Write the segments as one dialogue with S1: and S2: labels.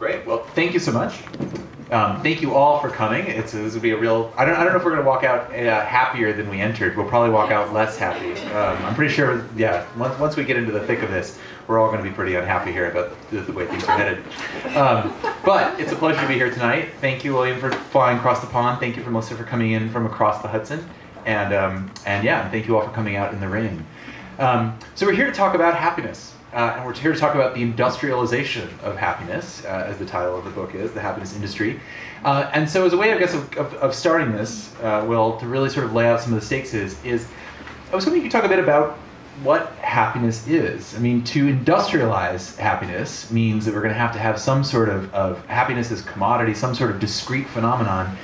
S1: Great. Well, thank you so much. Um, thank you all for coming. It's this will be a real. I don't. I don't know if we're going to walk out uh, happier than we entered. We'll probably walk out less happy. Um, I'm pretty sure. Yeah. Once once we get into the thick of this, we're all going to be pretty unhappy here about the, the way things are headed. Um, but it's a pleasure to be here tonight. Thank you, William, for flying across the pond. Thank you for Melissa for coming in from across the Hudson. And um, and yeah, thank you all for coming out in the rain. Um, so we're here to talk about happiness. Uh, and we're here to talk about the industrialization of happiness, uh, as the title of the book is, The Happiness Industry. Uh, and so, as a way, I guess, of, of, of starting this, uh, Will, to really sort of lay out some of the stakes is, is I was hoping you could talk a bit about what happiness is. I mean, to industrialize happiness means that we're going to have to have some sort of, of happiness as commodity, some sort of discrete phenomenon.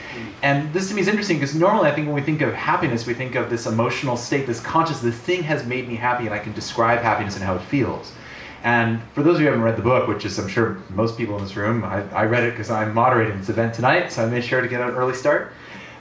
S1: And this to me is interesting because normally I think when we think of happiness, we think of this emotional state, this conscious, this thing has made me happy and I can describe happiness and how it feels. And for those of you who haven't read the book, which is I'm sure most people in this room, I, I read it because I'm moderating this event tonight, so I made sure to get an early start.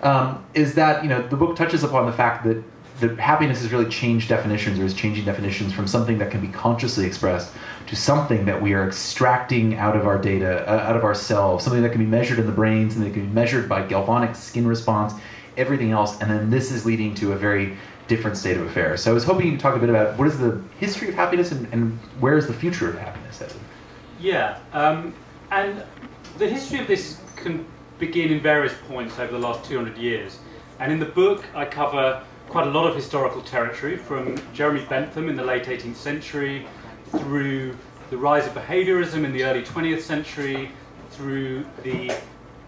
S1: Um, is that you know the book touches upon the fact that that happiness has really changed definitions, or is changing definitions from something that can be consciously expressed to something that we are extracting out of our data, uh, out of ourselves, something that can be measured in the brain, something that can be measured by galvanic skin response, everything else, and then this is leading to a very different state of affairs. So I was hoping you could talk a bit about what is the history of happiness and, and where is the future of happiness?
S2: Yeah, um, and the history of this can begin in various points over the last 200 years. And in the book, I cover quite a lot of historical territory from Jeremy Bentham in the late 18th century through the rise of behaviorism in the early 20th century, through the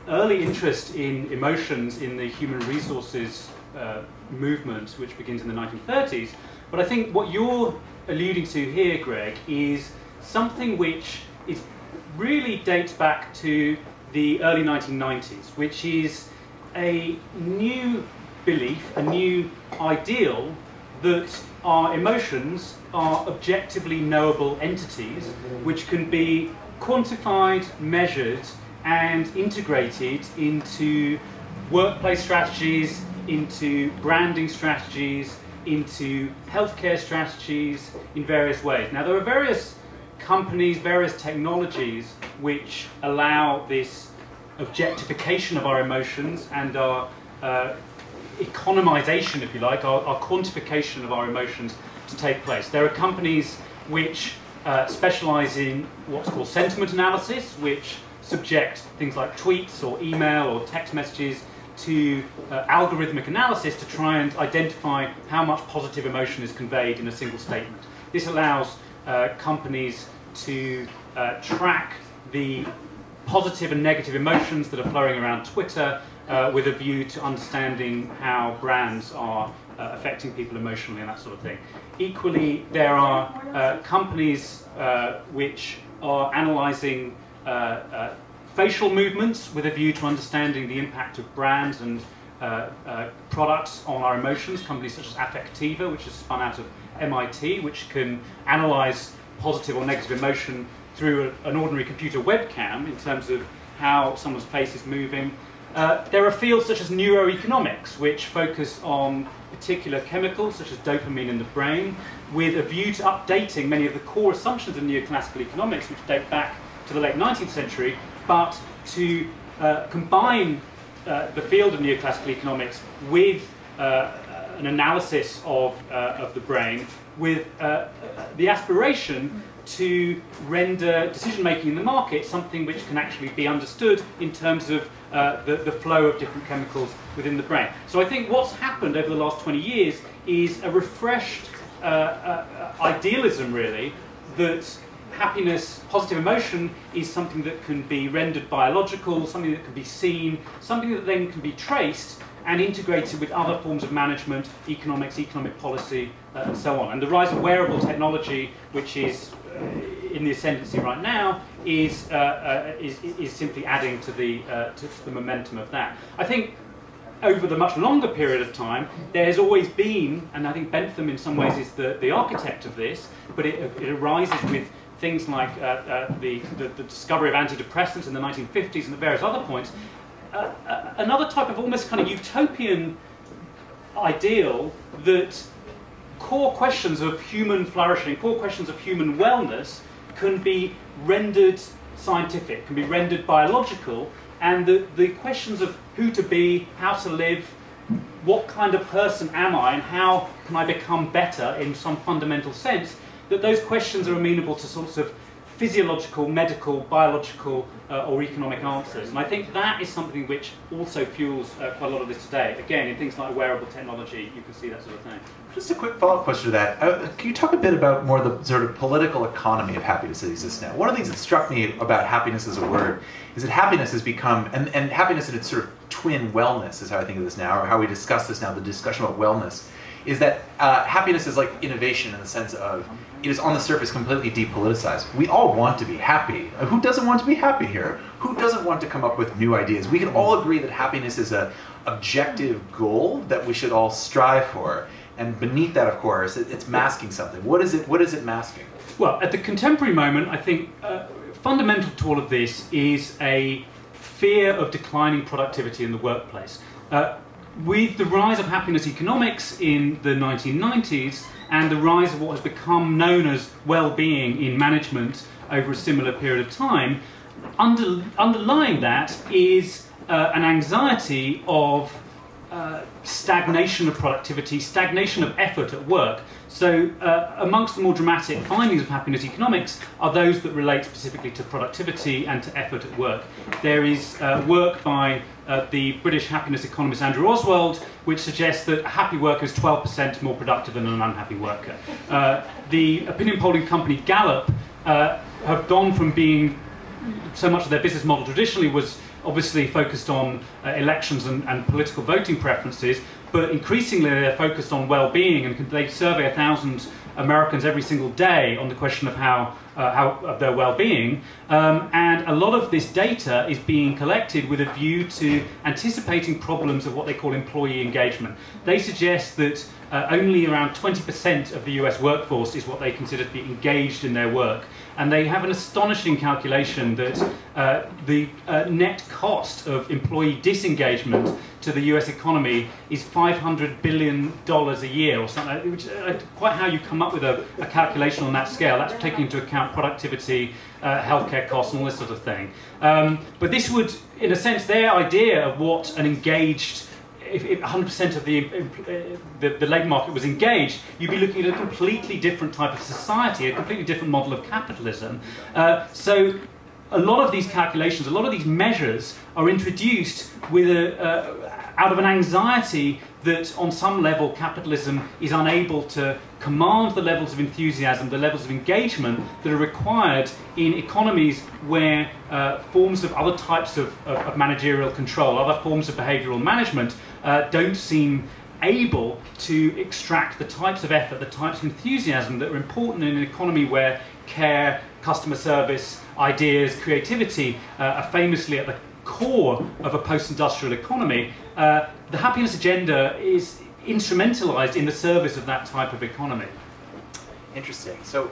S2: early interest in emotions in the human resources uh, movement, which begins in the 1930s. But I think what you're alluding to here, Greg, is something which is really dates back to the early 1990s, which is a new belief, a new ideal that our emotions are objectively knowable entities which can be quantified, measured, and integrated into workplace strategies, into branding strategies, into healthcare strategies in various ways. Now, there are various companies, various technologies which allow this objectification of our emotions and our uh, economization, if you like, our, our, quantification of our emotions to take place. There are companies which uh, specialize in what's called sentiment analysis, which subject things like tweets or email or text messages to uh, algorithmic analysis to try and identify how much positive emotion is conveyed in a single statement. This allows uh, companies to uh, track the positive and negative emotions that are flowing around Twitter uh, with a view to understanding how brands are uh, affecting people emotionally and that sort of thing. Equally, there are uh, companies which are analyzing facial movements with a view to understanding the impact of brands and uh, uh, products on our emotions, companies such as Affectiva, which is spun out of MIT, which can analyze positive or negative emotion through a, an ordinary computer webcam in terms of how someone's face is moving. Uh, there are fields such as neuroeconomics, which focus on particular chemicals, such as dopamine in the brain, with a view to updating many of the core assumptions of neoclassical economics, which date back to the late 19th century, but to uh, combine uh, the field of neoclassical economics with uh, an analysis of, uh, of the brain with the aspiration to render decision making in the market something which can actually be understood in terms of uh, the, the flow of different chemicals within the brain. So I think what's happened over the last 20 years is a refreshed idealism, really, that happiness, positive emotion is something that can be rendered biological, something that can be seen, something that then can be traced and integrated with other forms of management, economics, economic policy, uh, and so on. And the rise of wearable technology, which is uh, in the ascendancy right now, is, uh, uh is, is, simply adding to the, uh, to, the momentum of that. I think over the much longer period of time, there has always been, and I think Bentham in some ways is the, the architect of this, but it, it arises with things like uh, uh, the, the, the, discovery of antidepressants in the 1950s and the various other points, uh, another type of almost kind of utopian ideal that core questions of human flourishing, core questions of human wellness can be rendered scientific, can be rendered biological, and the, the questions of who to be, how to live, what kind of person am I, and how can I become better in some fundamental sense, that those questions are amenable to sorts of physiological, medical, biological, uh, or economic answers. And I think that is something which also fuels uh, quite a lot of this today. Again, in things like wearable technology, you can see that sort of thing.
S1: Just a quick follow-up question to that. Uh, can you talk a bit about more the sort of political economy of happiness that exists now? One of the things that struck me about happiness as a word is that happiness has become, and, and happiness in its sort of twin wellness is how I think of this now, or how we discuss this now, the discussion about wellness, is that uh, happiness is like innovation in the sense of it is on the surface completely depoliticized. We all want to be happy. Who doesn't want to be happy here? Who doesn't want to come up with new ideas? We can all agree that happiness is a objective goal that we should all strive for. And beneath that, of course, it, it's masking something. What is it? What is it masking?
S2: Well, at the contemporary moment, I think uh, fundamental to all of this is a fear of declining productivity in the workplace. Uh, with the rise of happiness economics in the 1990s and the rise of what has become known as well-being in management over a similar period of time, under, underlying that is uh, an anxiety of uh, stagnation of productivity, stagnation of effort at work. So, uh, amongst the more dramatic findings of happiness economics are those that relate specifically to productivity and to effort at work. There is uh, work by uh, the British happiness economist Andrew Oswald, which suggests that a happy worker is 12% more productive than an unhappy worker. Uh, the opinion polling company Gallup uh, have gone from being so much of their business model traditionally was obviously focused on uh, elections and, and, political voting preferences, but increasingly they're focused on well-being, and they survey a thousand Americans every single day on the question of how, uh, how of their well-being. Um, and a lot of this data is being collected with a view to anticipating problems of what they call employee engagement. They suggest that uh, only around 20% of the US workforce is what they consider to be engaged in their work. And they have an astonishing calculation that uh, the uh, net cost of employee disengagement to the US economy is $500 billion a year or something, which uh, quite how you come up with a, a, calculation on that scale. That's taking into account productivity, uh, healthcare costs, and all this sort of thing. Um, but this would, in a sense, their idea of what an engaged if 100% of the, uh, the, the labour market was engaged, you'd be looking at a completely different type of society, a completely different model of capitalism. Uh, so a lot of these calculations, a lot of these measures are introduced with a, uh, out of an anxiety that on some level capitalism is unable to command the levels of enthusiasm, the levels of engagement that are required in economies where uh, forms of other types of, of, of, managerial control, other forms of behavioral management uh, don't seem able to extract the types of effort, the types of enthusiasm that are important in an economy where care, customer service, ideas, creativity uh, are famously at the core of a post-industrial economy. Uh, the happiness agenda is instrumentalized in the service of that type of economy.
S1: Interesting. So,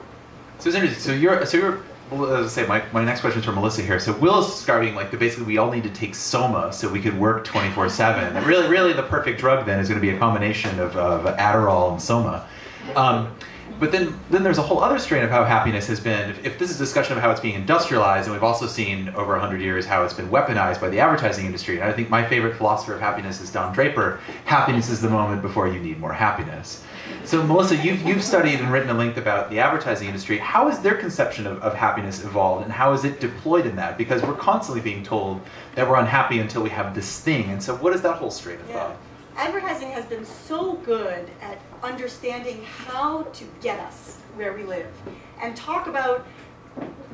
S1: so it's interesting. So you're, so you're, well, as I say, my, my next question is for Melissa here. So Will is describing like the, basically we all need to take Soma so we could work 24/7. And really, really, the perfect drug then is going to be a combination of, of Adderall and Soma. Um, but then, then there's a whole other strain of how happiness has been. If, if, this is a discussion of how it's being industrialized, and we've also seen over 100 years how it's been weaponized by the advertising industry. And I think my favorite philosopher of happiness is Don Draper. Happiness is the moment before you need more happiness. So, Melissa, you've, you've studied and written a length about the advertising industry. How has their conception of, of happiness evolved, and how is it deployed in that? Because we're constantly being told that we're unhappy until we have this thing. And so, what is that whole strain of thought?
S3: Advertising has been so good at understanding how to get us where we live and talk about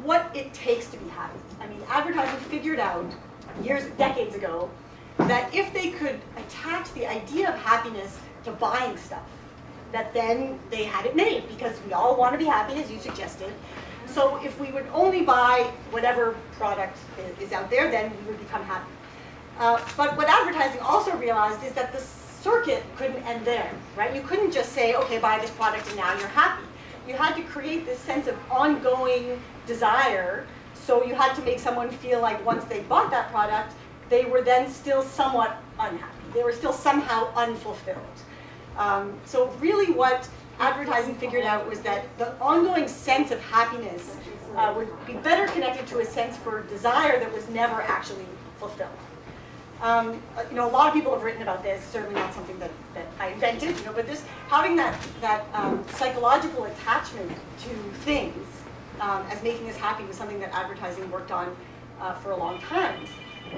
S3: what it takes to be happy. I mean, advertising figured out years, decades ago, that if they could attach the idea of happiness to buying stuff, that then they had it made because we all want to be happy, as you suggested. So if we would only buy whatever product is out there, then we would become happy. Uh, but what advertising also realized is that the circuit couldn't end there, right? You couldn't just say, okay, buy this product and now you're happy. You had to create this sense of ongoing desire, so you had to make someone feel like once they bought that product, they were then still somewhat unhappy. They were still somehow unfulfilled. Um, so really what advertising figured out was that the ongoing sense of happiness uh, would be better connected to a sense for desire that was never actually fulfilled. Um, uh, you know, a lot of people have written about this, certainly not something that, that I invented, you know, but this, having that, that um, psychological attachment to things um, as making us happy was something that advertising worked on uh, for a long time.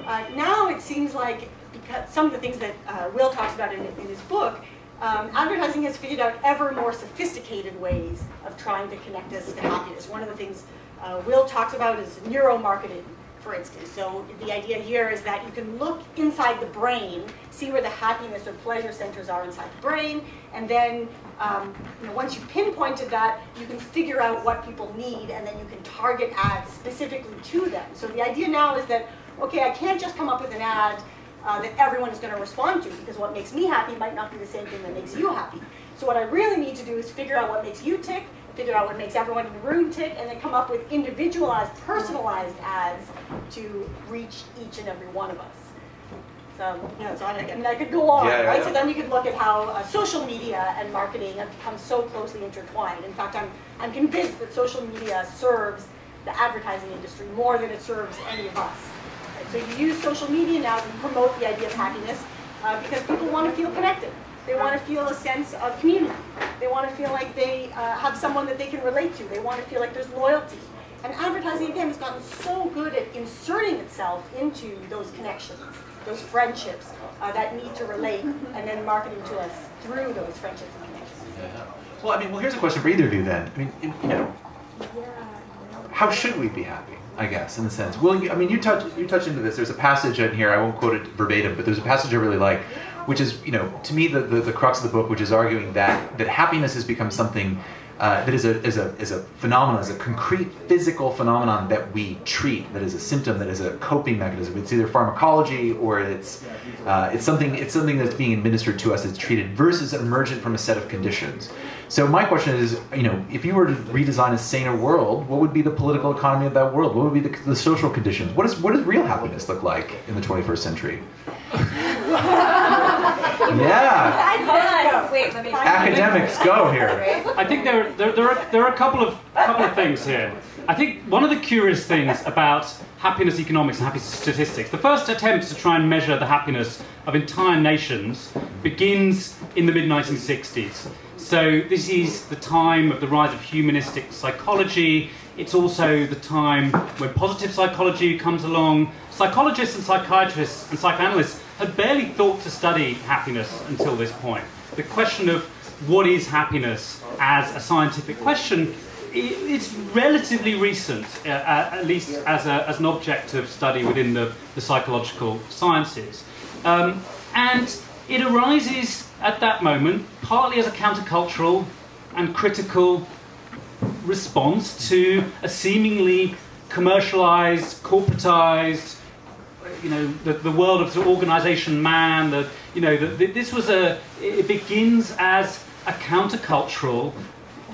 S3: Uh, now it seems like, because some of the things that uh, Will talks about in, in his book, um, advertising has figured out ever more sophisticated ways of trying to connect us to happiness. One of the things uh, Will talks about is neuromarketing, for instance. So the idea here is that you can look inside the brain, see where the happiness or pleasure centers are inside the brain, and then um, you know, once you've pinpointed that, you can figure out what people need, and then you can target ads specifically to them. So the idea now is that, okay, I can't just come up with an ad uh, that everyone is going to respond to, because what makes me happy might not be the same thing that makes you happy. So what I really need to do is figure out what makes you tick, figure out what makes everyone in the room tick, and then come up with individualized, personalized ads to reach each and every one of us. So, you know, so I, I mean, I could go on,
S1: Yeah, yeah,
S3: right?
S1: yeah.
S3: So then you could look at how uh, social media and marketing have become so closely intertwined. In fact, I'm, I'm convinced that social media serves the advertising industry more than it serves any of us. Right? So you use social media now to promote the idea of happiness uh, because people want to feel connected. They want to feel a sense of community. They want to feel like they uh, have someone that they can relate to. They want to feel like there's loyalty. And advertising, again, has gotten so good at inserting itself into those connections, those friendships uh, that need to relate, and then marketing to us through those friendships and connections.
S1: Well, I mean, well, here's a question for either of you then. I mean, you know, how should we be happy? I guess, in a sense. Well, you- I mean, you touch you touch into this. There's a passage in here. I won't quote it verbatim, but there's a passage I really like, which is, you know, to me the, the, the crux of the book, which is arguing that that happiness has become something uh, that is a is a is a phenomenon, is a concrete physical phenomenon that we treat. That is a symptom. That is a coping mechanism. It's either pharmacology or it's uh, it's something it's something that's being administered to us. It's treated versus emergent from a set of conditions. So my question is, you know, if you were to redesign a saner world, what would be the political economy of that world? What would be the, the social conditions? What is what does real happiness look like in the 21st century? yeah,
S4: Wait, let me.
S1: academics go here.
S2: I think there, there, there, are, there are a couple of, couple of things here. I think one of the curious things about happiness economics and happiness statistics, the first attempt to try and measure the happiness of entire nations begins in the mid 1960s. So this is the time of the rise of humanistic psychology. It's also the time when positive psychology comes along. Psychologists and psychiatrists and psychoanalysts had barely thought to study happiness until this point. The question of what is happiness as a scientific question it's relatively recent, uh, uh, at least as, a, as an object of study within the, the psychological sciences. Um, and it arises at that moment partly as a countercultural and critical response to a seemingly commercialized, corporatized, you know, the, the world of organization man, that, you know, that that this was a, it begins as a countercultural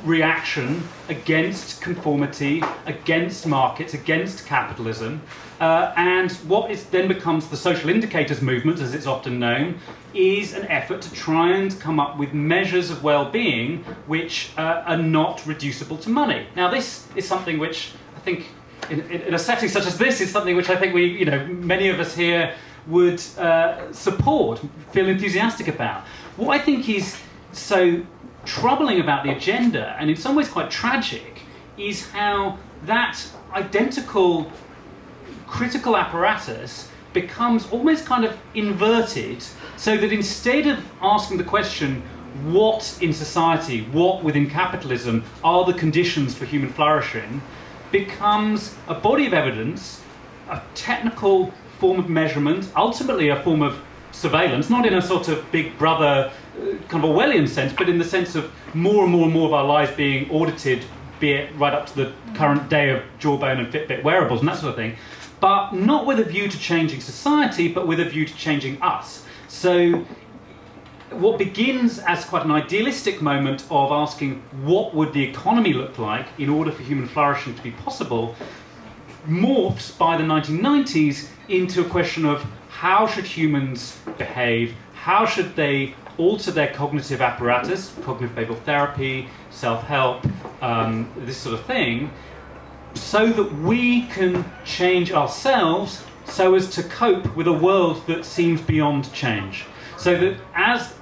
S2: reaction against conformity, against markets, against capitalism. Uh, and what is then becomes the social indicators movement, as it's often known, is an effort to try and come up with measures of well-being which uh, are not reducible to money. Now, this is something which I think, in, in, in a setting such as this, is something which I think we, you know, many of us here would uh, support, feel enthusiastic about. What I think is so troubling about the agenda, and in some ways quite tragic, is how that identical critical apparatus becomes almost kind of inverted so that instead of asking the question, what in society, what within capitalism are the conditions for human flourishing, becomes a body of evidence, a technical form of measurement, ultimately a form of surveillance, not in a sort of big brother uh, kind of Orwellian sense, but in the sense of more and more and more of our lives being audited, be it right up to the current day of Jawbone and Fitbit wearables and that sort of thing, but not with a view to changing society, but with a view to changing us. So what begins as quite an idealistic moment of asking what would the economy look like in order for human flourishing to be possible morphs by the 1990s into a question of how should humans behave how should they alter their cognitive apparatus, cognitive behavioral therapy, self-help, um, this sort of thing, so that we can change ourselves so as to cope with a world that seems beyond change. So that as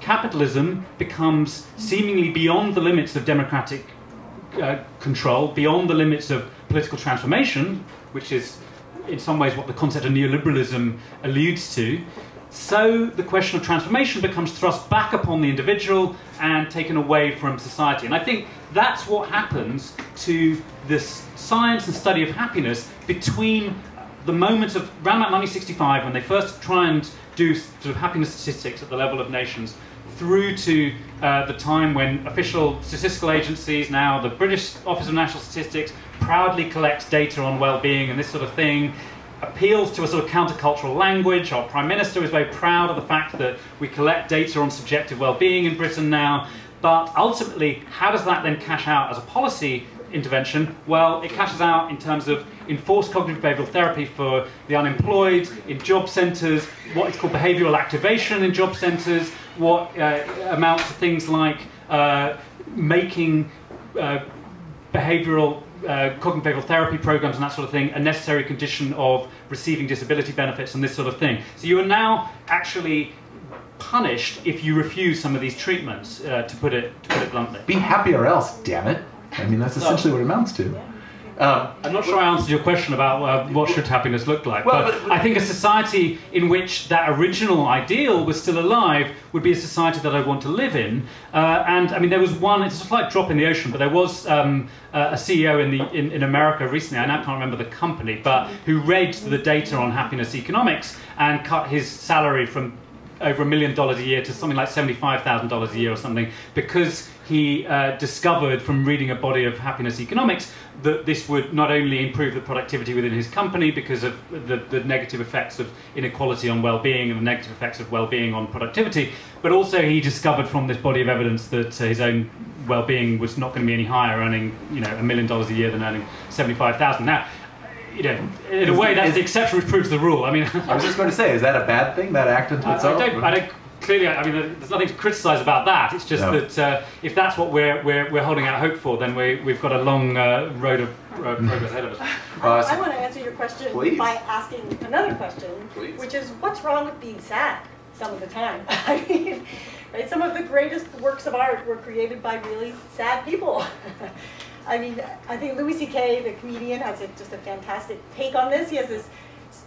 S2: capitalism becomes seemingly beyond the limits of democratic uh, control, beyond the limits of political transformation, which is in some ways what the concept of neoliberalism alludes to, so the question of transformation becomes thrust back upon the individual and taken away from society. And I think that's what happens to this science and study of happiness between the moment of around about 1965 when they first try and do sort of happiness statistics at the level of nations through to uh, the time when official statistical agencies, now the British Office of National Statistics, proudly collects data on well-being and this sort of thing, appeals to a sort of countercultural language. Our Prime Minister is very proud of the fact that we collect data on subjective well-being in Britain now. But ultimately, how does that then cash out as a policy intervention? Well, it cashes out in terms of enforced cognitive behavioral therapy for the unemployed, in job centres, what is called behavioural activation in job centres, what uh, amounts to things like uh, making uh, behavioural uh, cognitive behavioral therapy programs and that sort of thing a necessary condition of receiving disability benefits and this sort of thing. So you are now actually punished if you refuse some of these treatments, uh, to put it to put it bluntly.
S1: Be happy or else, damn it. I mean, that's essentially what it amounts to.
S2: Um, I'm not sure I answered your question about uh, what should happiness look like, well, but, but, I think a society in which that original ideal was still alive would be a society that I want to live in. Uh, and I mean, there was one, it's a slight drop in the ocean, but there was um, a CEO in, the, in, in America recently, I now can't remember the company, but who read the data on happiness economics and cut his salary from over a million dollars a year to something like $75,000 a year or something because he uh, discovered from reading a body of happiness economics that this would not only improve the productivity within his company because of the, the negative effects of inequality on well-being and the negative effects of well-being on productivity, but also he discovered from this body of evidence that uh, his own well-being was not going to be any higher, earning you know a million dollars a year than earning seventy-five thousand. Now, you know, in a way, that's the exception which proves the rule. I mean,
S1: I was just going to say, is that a bad thing? That act into itself?
S2: I don't, I don't clearly, I mean, there's nothing to criticise about that. It's just no. that uh, if that's what we're, we're, we're holding out hope for, then we, we've got a long uh, road of uh, progress ahead of us.
S3: Uh, I want to answer your question
S1: please.
S3: by asking another question,
S1: please.
S3: which is what's wrong with being sad some of the time? I mean, right, some of the greatest works of art were created by really sad people. I mean, I think Louis C.K., the comedian, has a, just a fantastic take on this. He has this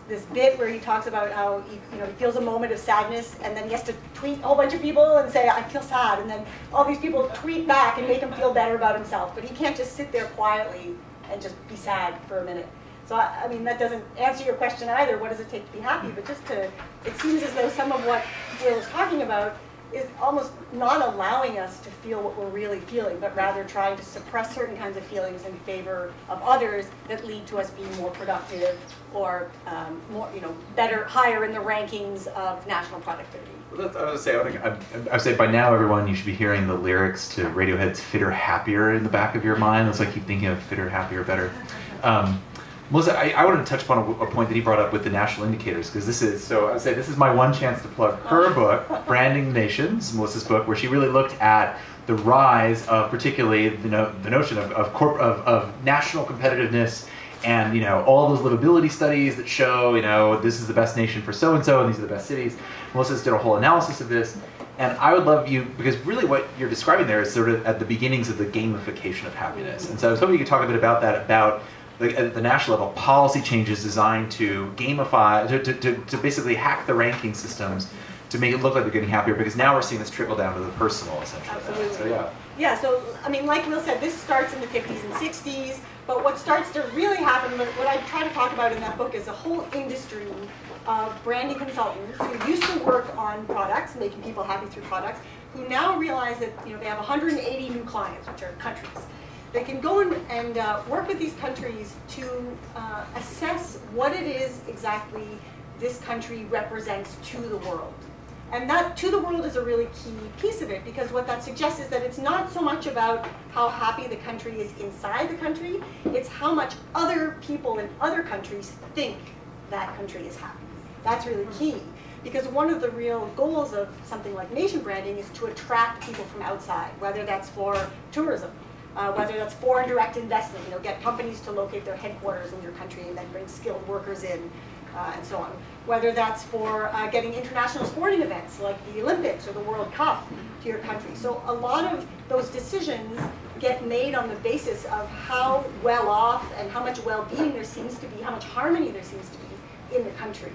S3: this bit where he talks about how he, you know, he feels a moment of sadness and then he has to tweet a whole bunch of people and say, I feel sad. And then all these people tweet back and make him feel better about himself. But he can't just sit there quietly and just be sad for a minute. So, I, I mean, that doesn't answer your question either, what does it take to be happy? But just to, it seems as though some of what Will is talking about is almost not allowing us to feel what we're really feeling, but rather trying to suppress certain kinds of feelings in favor of others that lead to us being more productive or um, more, you know, better, higher in the rankings of national productivity.
S1: Well, I was say, I would say by now, everyone, you should be hearing the lyrics to Radiohead's "Fitter, Happier" in the back of your mind. It's like keep thinking of "Fitter, Happier, Better." Um, Melissa, I, I, wanted to touch upon a, a, point that he brought up with the national indicators because this is so. I would say this is my one chance to plug her oh. book, Branding Nations, Melissa's book, where she really looked at the rise of particularly the, no, the notion of of, corp, of of national competitiveness and you know all those livability studies that show you know this is the best nation for so and so and these are the best cities. Melissa's did a whole analysis of this. And I would love you because really what you're describing there is sort of at the beginnings of the gamification of happiness. And so I was hoping you could talk a bit about that, about at uh, the national level, policy changes designed to gamify, to, to, to, to, basically hack the ranking systems to make it look like they're getting happier because now we're seeing this trickle down to the personal, essentially.
S3: Absolutely.
S1: So, yeah.
S3: Yeah, so, I mean, like Will said, this starts in the 50s and 60s, but what starts to really happen, what I try to talk about in that book is a whole industry of branding consultants who used to work on products, making people happy through products, who now realize that, you know, they have 180 new clients, which are countries they can go and, and uh, work with these countries to uh, assess what it is exactly this country represents to the world. And that to the world is a really key piece of it because what that suggests is that it's not so much about how happy the country is inside the country, it's how much other people in other countries think that country is happy. That's really key Because one of the real goals of something like nation branding is to attract people from outside, whether that's for tourism, uh, whether that's foreign direct investment, you know, get companies to locate their headquarters in your country and then bring skilled workers in, uh, and so on. Whether that's for uh, getting international sporting events like the Olympics or the World Cup to your country. So a lot of those decisions get made on the basis of how well off and how much well-being there seems to be, how much harmony there seems to be in the country.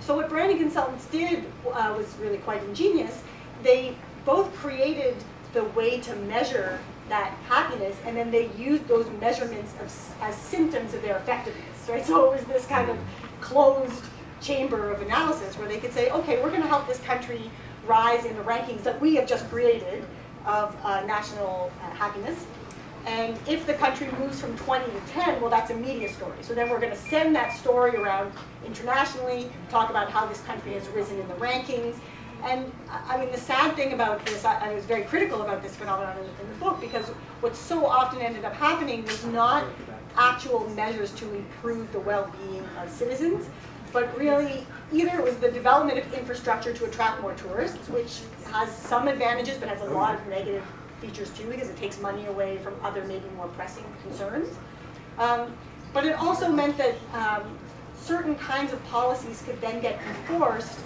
S3: So what branding consultants did uh, was really quite ingenious. They both created the way to measure that happiness, and then they used those measurements of, as symptoms of their effectiveness, right? So it was this kind of closed chamber of analysis where they could say, okay, we're going to help this country rise in the rankings that we have just created of uh, national uh, happiness. And if the country moves from 20 to 10, well, that's a media story. So then we're going to send that story around internationally, talk about how this country has risen in the rankings. And I mean, the sad thing about this, I, I was very critical about this phenomenon in, the book because what so often ended up happening was not actual measures to improve the well-being of citizens, but really either it was the development of infrastructure to attract more tourists, which has some advantages but has a lot of negative features too because it takes money away from other maybe more pressing concerns. Um, but it also meant that um, certain kinds of policies could then get enforced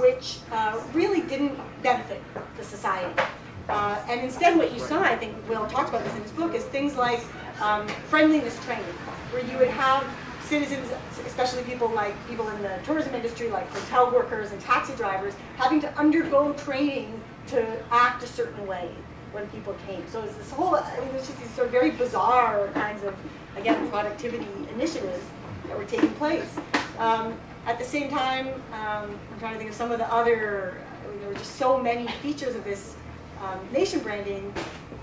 S3: which uh, really didn't benefit the society. Uh, and instead what you saw, I think Will talks about this in his book, is things like um, friendliness training, where you would have citizens, especially people like people in the tourism industry, like hotel workers and taxi drivers, having to undergo training to act a certain way when people came. So it's this whole, I mean, it's just these sort of very bizarre kinds of, again, productivity initiatives that were taking place. Um, at the same time, um, I'm trying to think of some of the other, I mean, there were just so many features of this um, nation branding.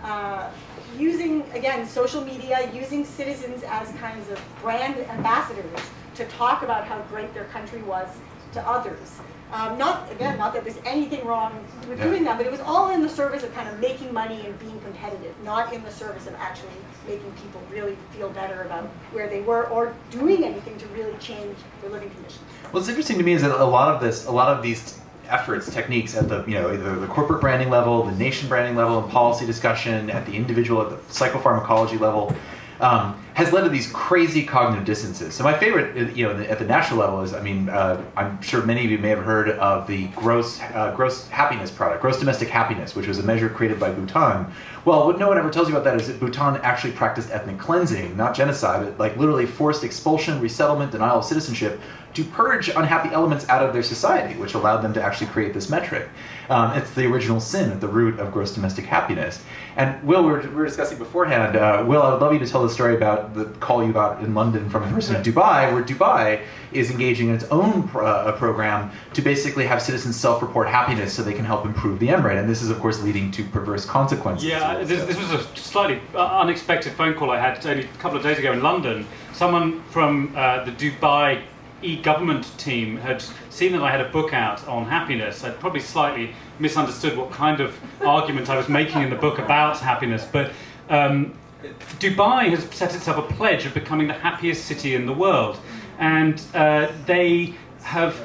S3: Uh, using, again, social media, using citizens as kinds of brand ambassadors to talk about how great their country was to others. Um, not, again, not that there's anything wrong with yeah. doing that, but it was all in the service of kind of making money and being competitive, not in the service of actually making people really feel better about where they were or doing anything to really change their living conditions.
S1: What's interesting to me is that a lot of this, a lot of these efforts, techniques at the you know either the corporate branding level, the nation branding level, and policy discussion at the individual, at the psychopharmacology level, um, has led to these crazy cognitive distances. So my favorite, uh, you know, at the national level is, I mean, uh, I'm sure many of you may have heard of the gross uh, gross happiness product, gross domestic happiness, which was a measure created by Bhutan. Well, what no one ever tells you about that is that Bhutan actually practiced ethnic cleansing, not genocide, but like literally forced expulsion, resettlement, denial of citizenship to purge unhappy elements out of their society, which allowed them to actually create this metric. Um, it's the original sin at the root of gross domestic happiness. And Will, we were, we were discussing beforehand. Uh, Will, I would love you to tell the story about the call you got in London from a person in Dubai, where Dubai is engaging in its own pro uh, program to basically have citizens self-report happiness so they can help improve the emirate. And this is, of course, leading to perverse consequences.
S2: Yeah, well, this, so. this, was a slightly uh, unexpected phone call I had only a couple of days ago in London. Someone from uh, the Dubai e-government team had seen that I had a book out on happiness. I'd probably slightly misunderstood what kind of argument I was making in the book about happiness, but um, Dubai has set itself a pledge of becoming the happiest city in the world, and uh, they have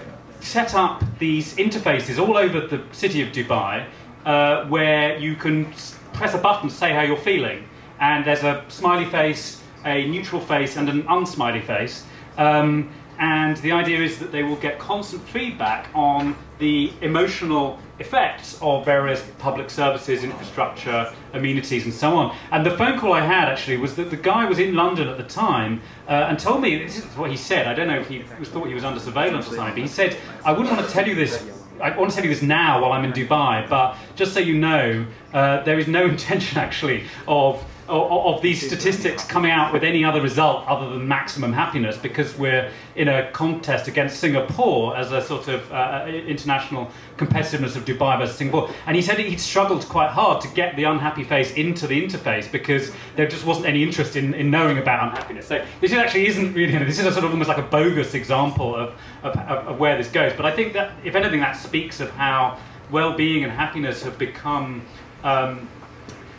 S2: set up these interfaces all over the city of Dubai uh, where you can press a button to say how you're feeling, and there's a smiley face, a neutral face, and an unsmiley face. Um, and the idea is that they will get constant feedback on the emotional effects of various public services, infrastructure, amenities, and so on. And the phone call I had actually was that the guy was in London at the time uh, and told me this is what he said. I don't know if he was, thought he was under surveillance or something, but he said, "I wouldn't want to tell you this." I want to tell you this now while I'm in Dubai, but just so you know, uh, there is no intention actually of of these statistics coming out with any other result other than maximum happiness because we're in a contest against Singapore as a sort of uh, uh, international competitiveness of Dubai versus Singapore. And he said he'd struggled quite hard to get the unhappy face into the interface because there just wasn't any interest in, in knowing about unhappiness. So this actually isn't really, this is a sort of almost like a bogus example of, of, of where this goes. But I think that, if anything, that speaks of how well-being and happiness have become um,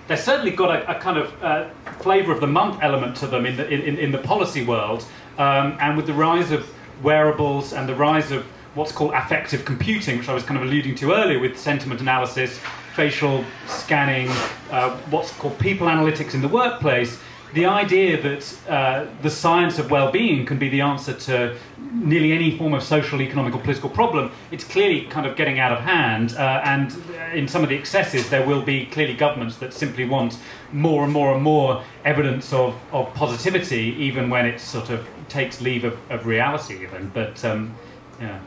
S2: they've certainly got a, a kind of uh, flavour of the month element to them in the, in, in the policy world. Um, and with the rise of wearables and the rise of what's called affective computing, which I was kind of alluding to earlier with sentiment analysis, facial scanning, uh, what's called people analytics in the workplace, the idea that uh, the science of well-being can be the answer to nearly any form of social, economic, or political problem, it's clearly kind of getting out of hand. Uh, and in some of the excesses, there will be clearly governments that simply want more and more and more evidence of, of positivity, even when it sort of takes leave of, of reality, even. But um, yeah.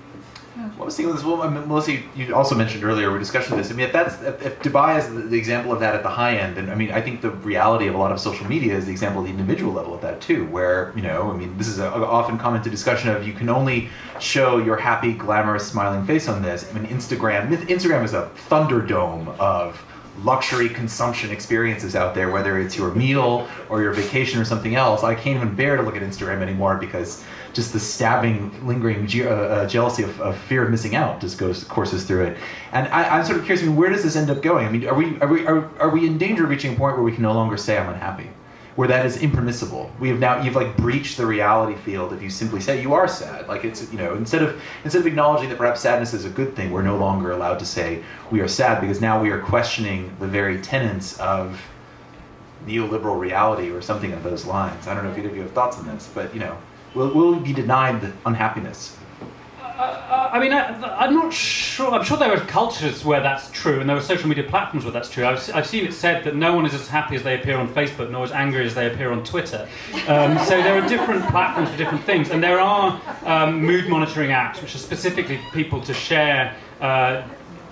S1: What was thinking this? Well, Melissa, you also mentioned earlier we discussed this. I mean, if that's if, if Dubai is the, example of that at the high end, then I mean, I think the reality of a lot of social media is the example of the individual level of that too. Where you know, I mean, this is a, a often commented discussion of you can only show your happy, glamorous, smiling face on this. I mean, Instagram, Instagram is a thunderdome of luxury consumption experiences out there, whether it's your meal or your vacation or something else. I can't even bear to look at Instagram anymore because just the stabbing, lingering ge- uh, uh, jealousy of, of, fear of missing out just goes courses through it. And I, am sort of curious. I mean, where does this end up going? I mean, are we are we are, are we in danger of reaching a point where we can no longer say I'm unhappy? Where that is impermissible. We have now you've like breached the reality field if you simply say you are sad. Like it's you know instead of instead of acknowledging that perhaps sadness is a good thing, we're no longer allowed to say we are sad because now we are questioning the very tenets of neoliberal reality or something of those lines. I don't know if either of you have thoughts on this, but you know. Will, will we be denied the unhappiness?
S2: Uh, uh, I mean, I, am not sure. I'm sure there are cultures where that's true, and there are social media platforms where that's true. I've, I've seen it said that no one is as happy as they appear on Facebook, nor as angry as they appear on Twitter. Um, so there are different platforms for different things, and there are um, mood monitoring apps, which are specifically for people to share. Uh,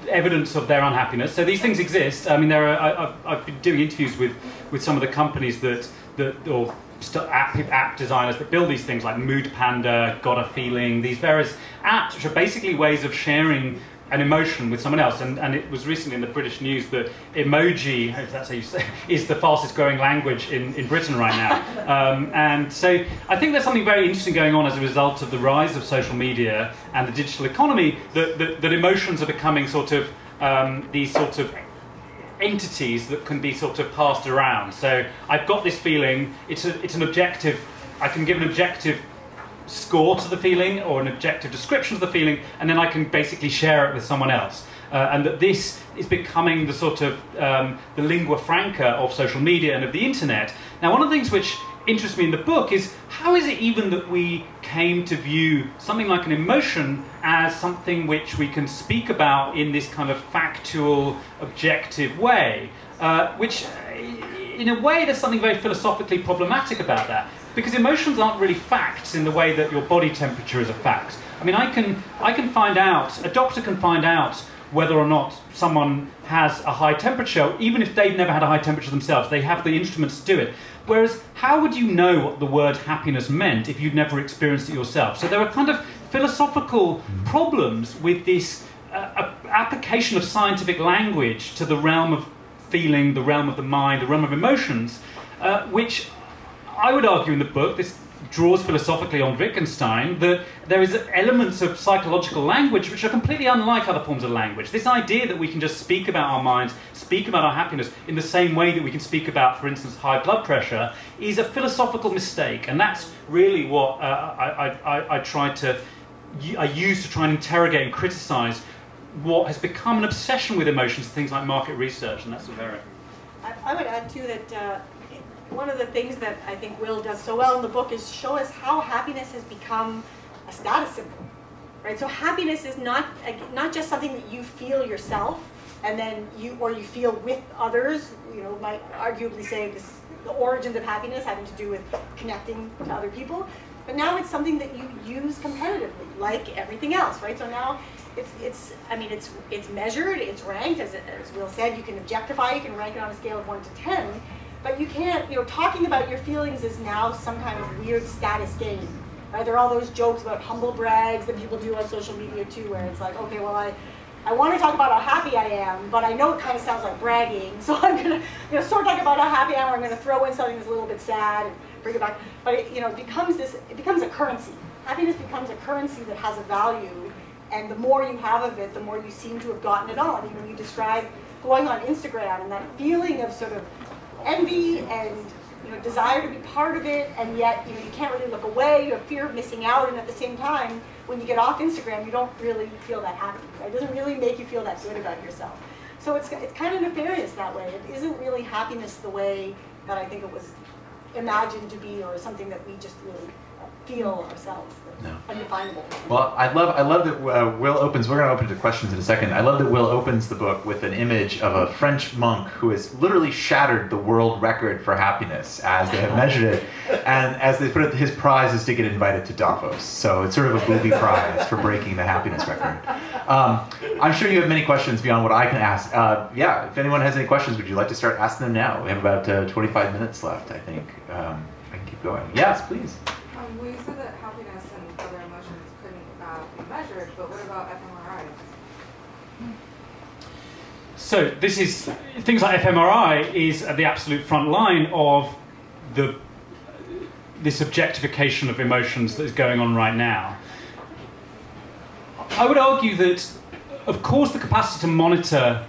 S2: evidence of their unhappiness. So these things exist. I mean, there are. I, have I've been doing interviews with, with some of the companies that that or app, app designers that build these things like Mood Panda, Got a Feeling, these various apps, which are basically ways of sharing an emotion with someone else. And, and it was recently in the British news that emoji, if that's how you say, is the fastest growing language in, in Britain right now. Um, and so I think there's something very interesting going on as a result of the rise of social media and the digital economy that, that, that emotions are becoming sort of um, these sort of entities that can be sort of passed around. So I've got this feeling, it's, a, it's an objective, I can give an objective score to the feeling or an objective description of the feeling, and then I can basically share it with someone else. Uh, and that this is becoming the sort of um, the lingua franca of social media and of the internet. Now, one of the things which interests me in the book is how is it even that we came to view something like an emotion as something which we can speak about in this kind of factual, objective way, uh, which in a way there's something very philosophically problematic about that because emotions aren't really facts in the way that your body temperature is a fact. I mean, I can, I can find out, a doctor can find out whether or not someone has a high temperature, even if they've never had a high temperature themselves. They have the instruments to do it. Whereas, how would you know what the word happiness meant if you'd never experienced it yourself? So there are kind of philosophical problems with this uh, application of scientific language to the realm of feeling, the realm of the mind, the realm of emotions, uh, which I would argue in the book, this draws philosophically on Wittgenstein that there is elements of psychological language which are completely unlike other forms of language. This idea that we can just speak about our minds, speak about our happiness in the same way that we can speak about, for instance, high blood pressure, is a philosophical mistake, and that's really what uh, I, I, I to I use to try and interrogate and criticize what has become an obsession with emotions, things like market research and that sort of area.
S3: I, I would add too that. Uh, one of the things that I think Will does so well in the book is show us how happiness has become a status symbol, right? So happiness is not not just something that you feel yourself, and then you or you feel with others. You know, might arguably say this the origins of happiness having to do with connecting to other people, but now it's something that you use competitively, like everything else, right? So now it's, it's, I mean, it's, it's measured, it's ranked, as, as Will said, you can objectify, you can rank it on a scale of 1 to 10, but you can't, you know, talking about your feelings is now some kind of weird status game. Right? There are all those jokes about humble brags that people do on social media too, where it's like, okay, well, I, I want to talk about how happy I am, but I know it kind of sounds like bragging, so I'm gonna, you know, sort of talk about how happy I am, or I'm gonna throw in something that's a little bit sad and bring it back. But it, you know, becomes this, it becomes a currency. Happiness becomes a currency that has a value, and the more you have of it, the more you seem to have gotten it all. I mean, when you describe going on Instagram and that feeling of sort of envy and you know, desire to be part of it, and yet you know you can't really look away. You have fear of missing out, and at the same time, when you get off Instagram, you don't really feel that happy. Right? It doesn't really make you feel that good about yourself. So it's it's kind of nefarious that way. It isn't really happiness the way that I think it was imagined to be, or something that we just really feel ourselves.
S1: No.
S3: Undefinable.
S1: Well, I love I love that uh, Will opens. We're going to open to questions in a second. I love that Will opens the book with an image of a French monk who has literally shattered the world record for happiness as they have measured it, and as they put it, his prize is to get invited to Davos. So it's sort of a booby prize for breaking the happiness record. Um, I'm sure you have many questions beyond what I can ask. Uh, yeah, if anyone has any questions, would you like to start asking them now? We have about uh, 25 minutes left, I think. Um, I can keep going. Yes, please.
S4: Um, well, you said that happiness and other emotions couldn't uh, but what about fMRIs?
S2: So this is things like fMRI is at the absolute front line of the this objectification of emotions that is going on right now. I would argue that, of course, the capacity to monitor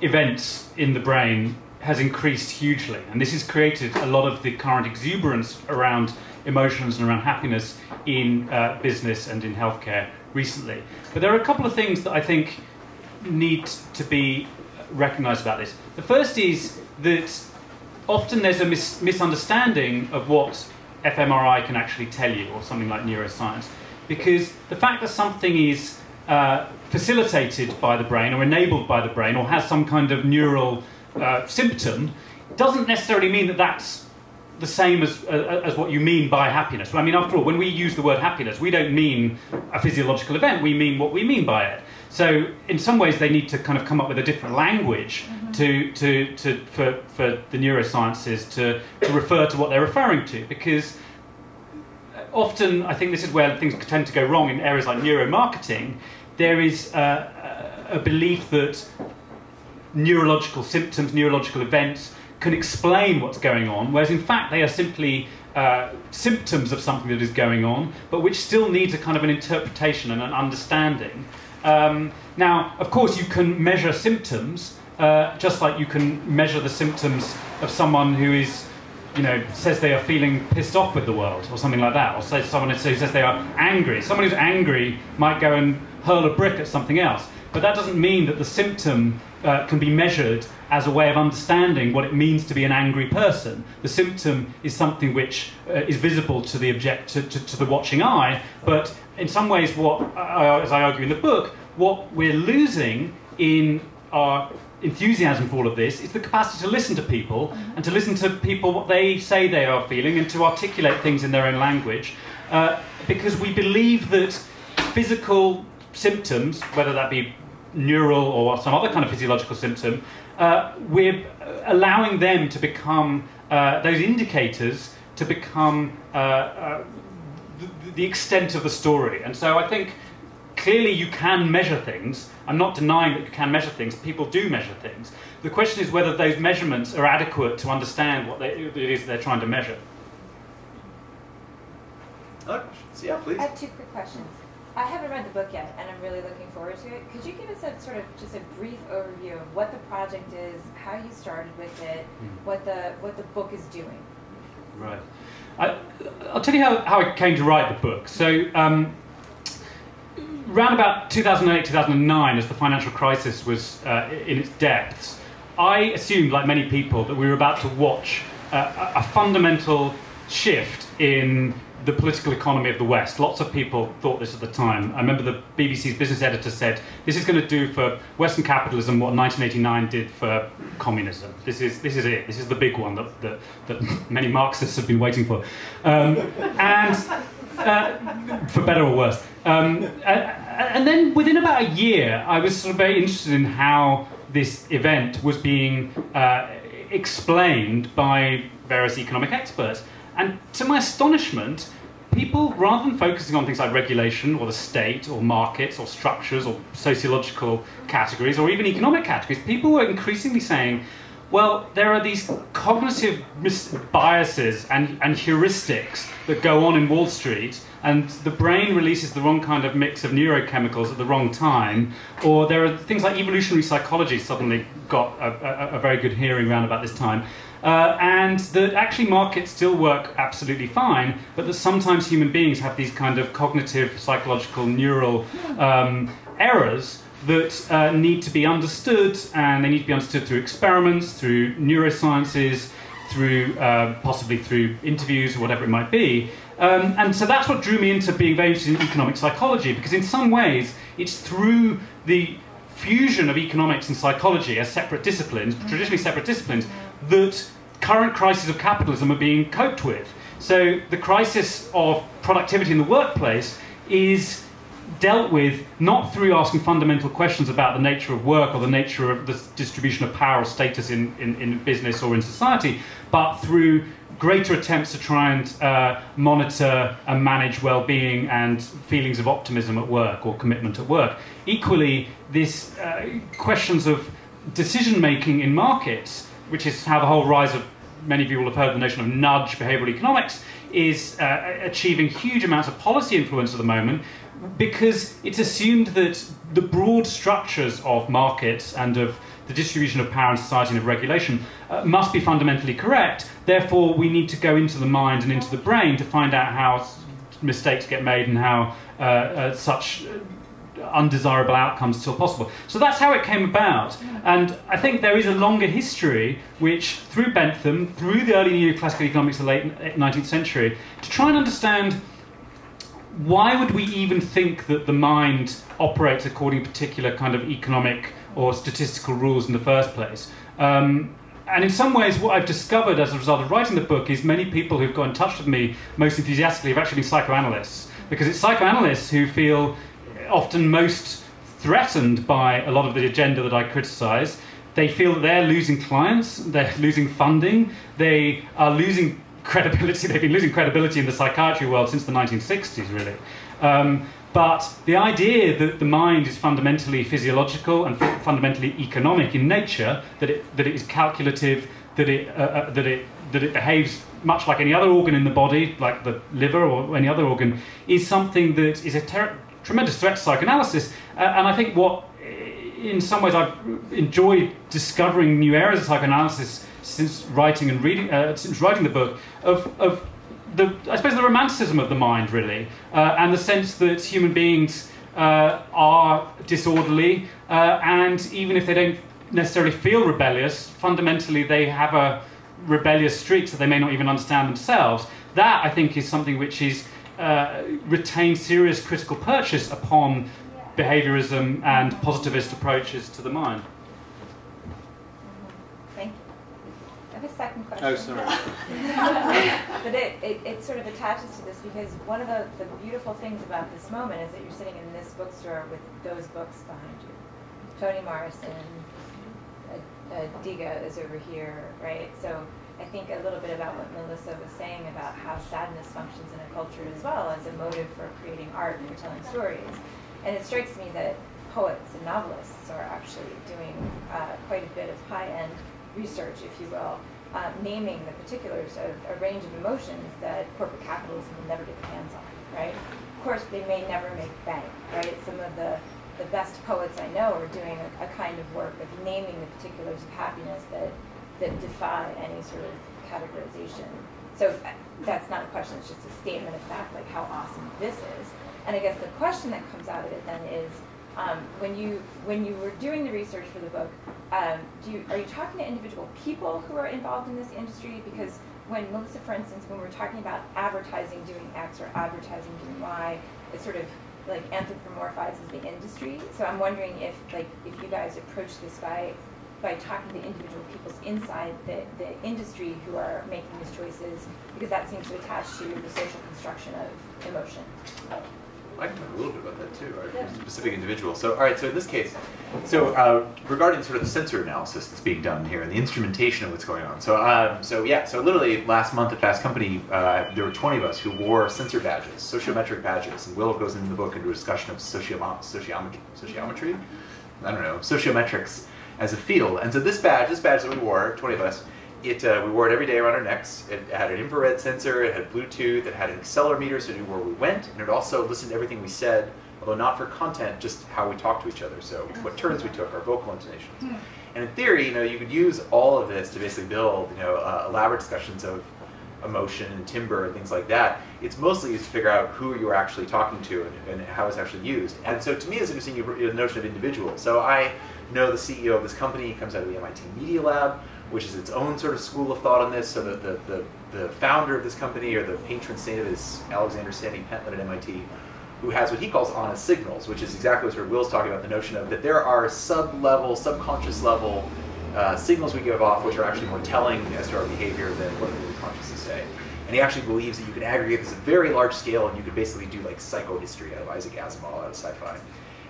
S2: events in the brain has increased hugely, and this has created a lot of the current exuberance around emotions and around happiness in uh, business and in healthcare recently. But there are a couple of things that I think need to be recognized about this. The first is that often there's a mis- misunderstanding of what fMRI can actually tell you, or something like neuroscience, because the fact that something is uh, facilitated by the brain or enabled by the brain or has some kind of neural uh, symptom doesn't necessarily mean that that's the same as, uh, as what you mean by happiness. I mean, after all, when we use the word happiness, we don't mean a physiological event, we mean what we mean by it. So, in some ways, they need to kind of come up with a different language mm-hmm. to, to, to, for, for the neurosciences to, to refer to what they're referring to, because often I think this is where things tend to go wrong in areas like neuromarketing. There is uh, a belief that neurological symptoms, neurological events can explain what's going on, whereas in fact they are simply uh, symptoms of something that is going on, but which still needs a kind of an interpretation and an understanding. Um, now, of course, you can measure symptoms, uh, just like you can measure the symptoms of someone who is, you know, says they are feeling pissed off with the world, or something like that, or say someone who says they are angry. Someone who's angry might go and hurl a brick at something else, but that doesn't mean that the symptom uh, can be measured as a way of understanding what it means to be an angry person. The symptom is something which uh, is visible to the object, to, to, to, the watching eye, but in some ways, what, uh, as I argue in the book, what we're losing in our enthusiasm for all of this is the capacity to listen to people mm-hmm. and to listen to people what they say they are feeling and to articulate things in their own language, uh, because we believe that physical symptoms, whether that be neural or some other kind of physiological symptom, uh, we're allowing them to become uh, those indicators to become uh, uh, the, the, extent of the story. And so I think clearly you can measure things. I'm not denying that you can measure things. People do measure things. The question is whether those measurements are adequate to understand what they, it is they're trying to measure.
S1: Uh, yeah, please.
S5: I have two quick questions. I haven't read the book yet, and I'm really looking forward to it. Could you give us a sort of just a brief overview of what the project is, how you started with it, mm. what the what the book is doing?
S2: Right. I, will tell you how, how I came to write the book. So, um, around about 2008, 2009, as the financial crisis was uh, in its depths, I assumed, like many people, that we were about to watch uh, a fundamental shift in the political economy of the West. Lots of people thought this at the time. I remember the BBC's business editor said, this is going to do for Western capitalism what 1989 did for communism. This is, this is it. This is the big one that, that, that many Marxists have been waiting for. Um, and uh, for better or worse. Um, and then within about a year, I was sort of very interested in how this event was being uh, explained by various economic experts. And to my astonishment, people, rather than focusing on things like regulation or the state or markets or structures or sociological categories or even economic categories, people were increasingly saying, well, there are these cognitive biases and, and heuristics that go on in Wall Street and the brain releases the wrong kind of mix of neurochemicals at the wrong time, or there are things like evolutionary psychology suddenly got a, a, a very good hearing around about this time. Uh, and that actually markets still work absolutely fine, but that sometimes human beings have these kind of cognitive, psychological, neural um, errors that uh, need to be understood, and they need to be understood through experiments, through neurosciences, through uh, possibly through interviews or whatever it might be. Um, and so that's what drew me into being very interested in economic psychology, because in some ways it's through the fusion of economics and psychology as separate disciplines, traditionally separate disciplines, that current crises of capitalism are being coped with. So the crisis of productivity in the workplace is dealt with not through asking fundamental questions about the nature of work or the nature of the distribution of power or status in, in, in business or in society, but through greater attempts to try and uh, monitor and manage well-being and feelings of optimism at work or commitment at work. Equally, these uh, questions of decision making in markets, which is how the whole rise of many of you will have heard the notion of nudge behavioral economics, is uh, achieving huge amounts of policy influence at the moment because it's assumed that the broad structures of markets and of the distribution of power in society and of regulation uh, must be fundamentally correct. Therefore, we need to go into the mind and into the brain to find out how mistakes get made and how uh, uh, such undesirable outcomes still possible. So that's how it came about. And I think there is a longer history which, through Bentham, through the early neoclassical economics of the late 19th century, to try and understand why would we even think that the mind operates according to particular kind of economic or statistical rules in the first place? Um, and in some ways, what I've discovered as a result of writing the book is many people who've got in touch with me most enthusiastically have actually been psychoanalysts. Because it's psychoanalysts who feel often most threatened by a lot of the agenda that I criticize. They feel that they're losing clients, they're losing funding, they are losing credibility. They've been losing credibility in the psychiatry world since the 1960s, really. Um, but the idea that the mind is fundamentally physiological and fundamentally economic in nature, that it, that it is calculative, that it, uh, uh, that, it, that it behaves much like any other organ in the body, like the liver or any other organ, is something that is a ter- tremendous threat to psychoanalysis. Uh, and I think what, in some ways, I've enjoyed discovering new areas of psychoanalysis since writing and reading, uh, since writing the book, of, of the, I suppose, the romanticism of the mind, really, uh, and the sense that human beings uh, are disorderly, uh, and even if they don't necessarily feel rebellious, fundamentally they have a rebellious streak that they may not even understand themselves. That, I think, is something which is uh, retained serious critical purchase upon behaviorism and positivist approaches to the mind. Thank you.
S5: I have a second question.
S2: Oh, sorry.
S5: but it, it, it, sort of attaches to this because one of the, the beautiful things about this moment is that you're sitting in this bookstore with those books behind you. Toni Morrison, uh, uh, Diga is over here, right? So I think a little bit about what Melissa was saying about how sadness functions in a culture as well as a motive for creating art and telling stories. And it strikes me that poets and novelists are actually doing uh, quite a bit of high-end research, if you will, uh, naming the particulars of a range of emotions that corporate capitalism will never get their hands on, right? Of course, they may never make bank, right? Some of the, the best poets I know are doing a, a kind of work of naming the particulars of happiness that, that defy any sort of categorization. So uh, that's not a question, it's just a statement of fact, like how awesome this is. And I guess the question that comes out of it then is, um, when you when you were doing the research for the book, um, do you, are you talking to individual people who are involved in this industry? Because when Melissa, for instance, when we're talking about advertising doing X or advertising doing Y, it sort of like anthropomorphizes the industry. So I'm wondering if like if you guys approach this by by talking to individual people inside the, the industry who are making these choices, because that seems to attach to the social construction of emotion.
S1: I can talk a little bit about that too, right? Yeah. Specific individual. So, all right. So in this case, so uh, regarding sort of the sensor analysis that's being done here and the instrumentation of what's going on. So, um, so yeah. So literally last month at Fast Company, uh, there were 20 of us who wore sensor badges, sociometric badges, and Will goes into the book into a discussion of sociometry, sociometry. I don't know, sociometrics as a field. And so this badge, this badge that we wore, 20 of us, it uh, we wore it every day around our necks. It had an infrared sensor, it had Bluetooth, it had an accelerometer so it knew where we went, and it also listened to everything we said, although not for content, just how we talked to each other. So what turns we took, our vocal intonations. And in theory, you know, you could use all of this to basically build, you know, uh, elaborate discussions of emotion and timbre and things like that. It's mostly used to figure out who you're actually talking to and, and how it's actually used. And so to me, it's interesting the notion of individual. So I know the CEO of this company He comes out of the MIT Media Lab, which is its own sort of school of thought on this. So the, the, the, the founder of this company or the patron saint of it is Alexander Standing Pentland at MIT, who has what he calls honest signals, which is exactly what sort of Will's talking about, the notion of that there are sub-level, subconscious level uh, signals we give off which are actually more telling as to our behavior than what we consciously say. And he actually believes that you can aggregate this at a very large scale and you could basically do like psychohistory out of Isaac Asimov out of sci-fi.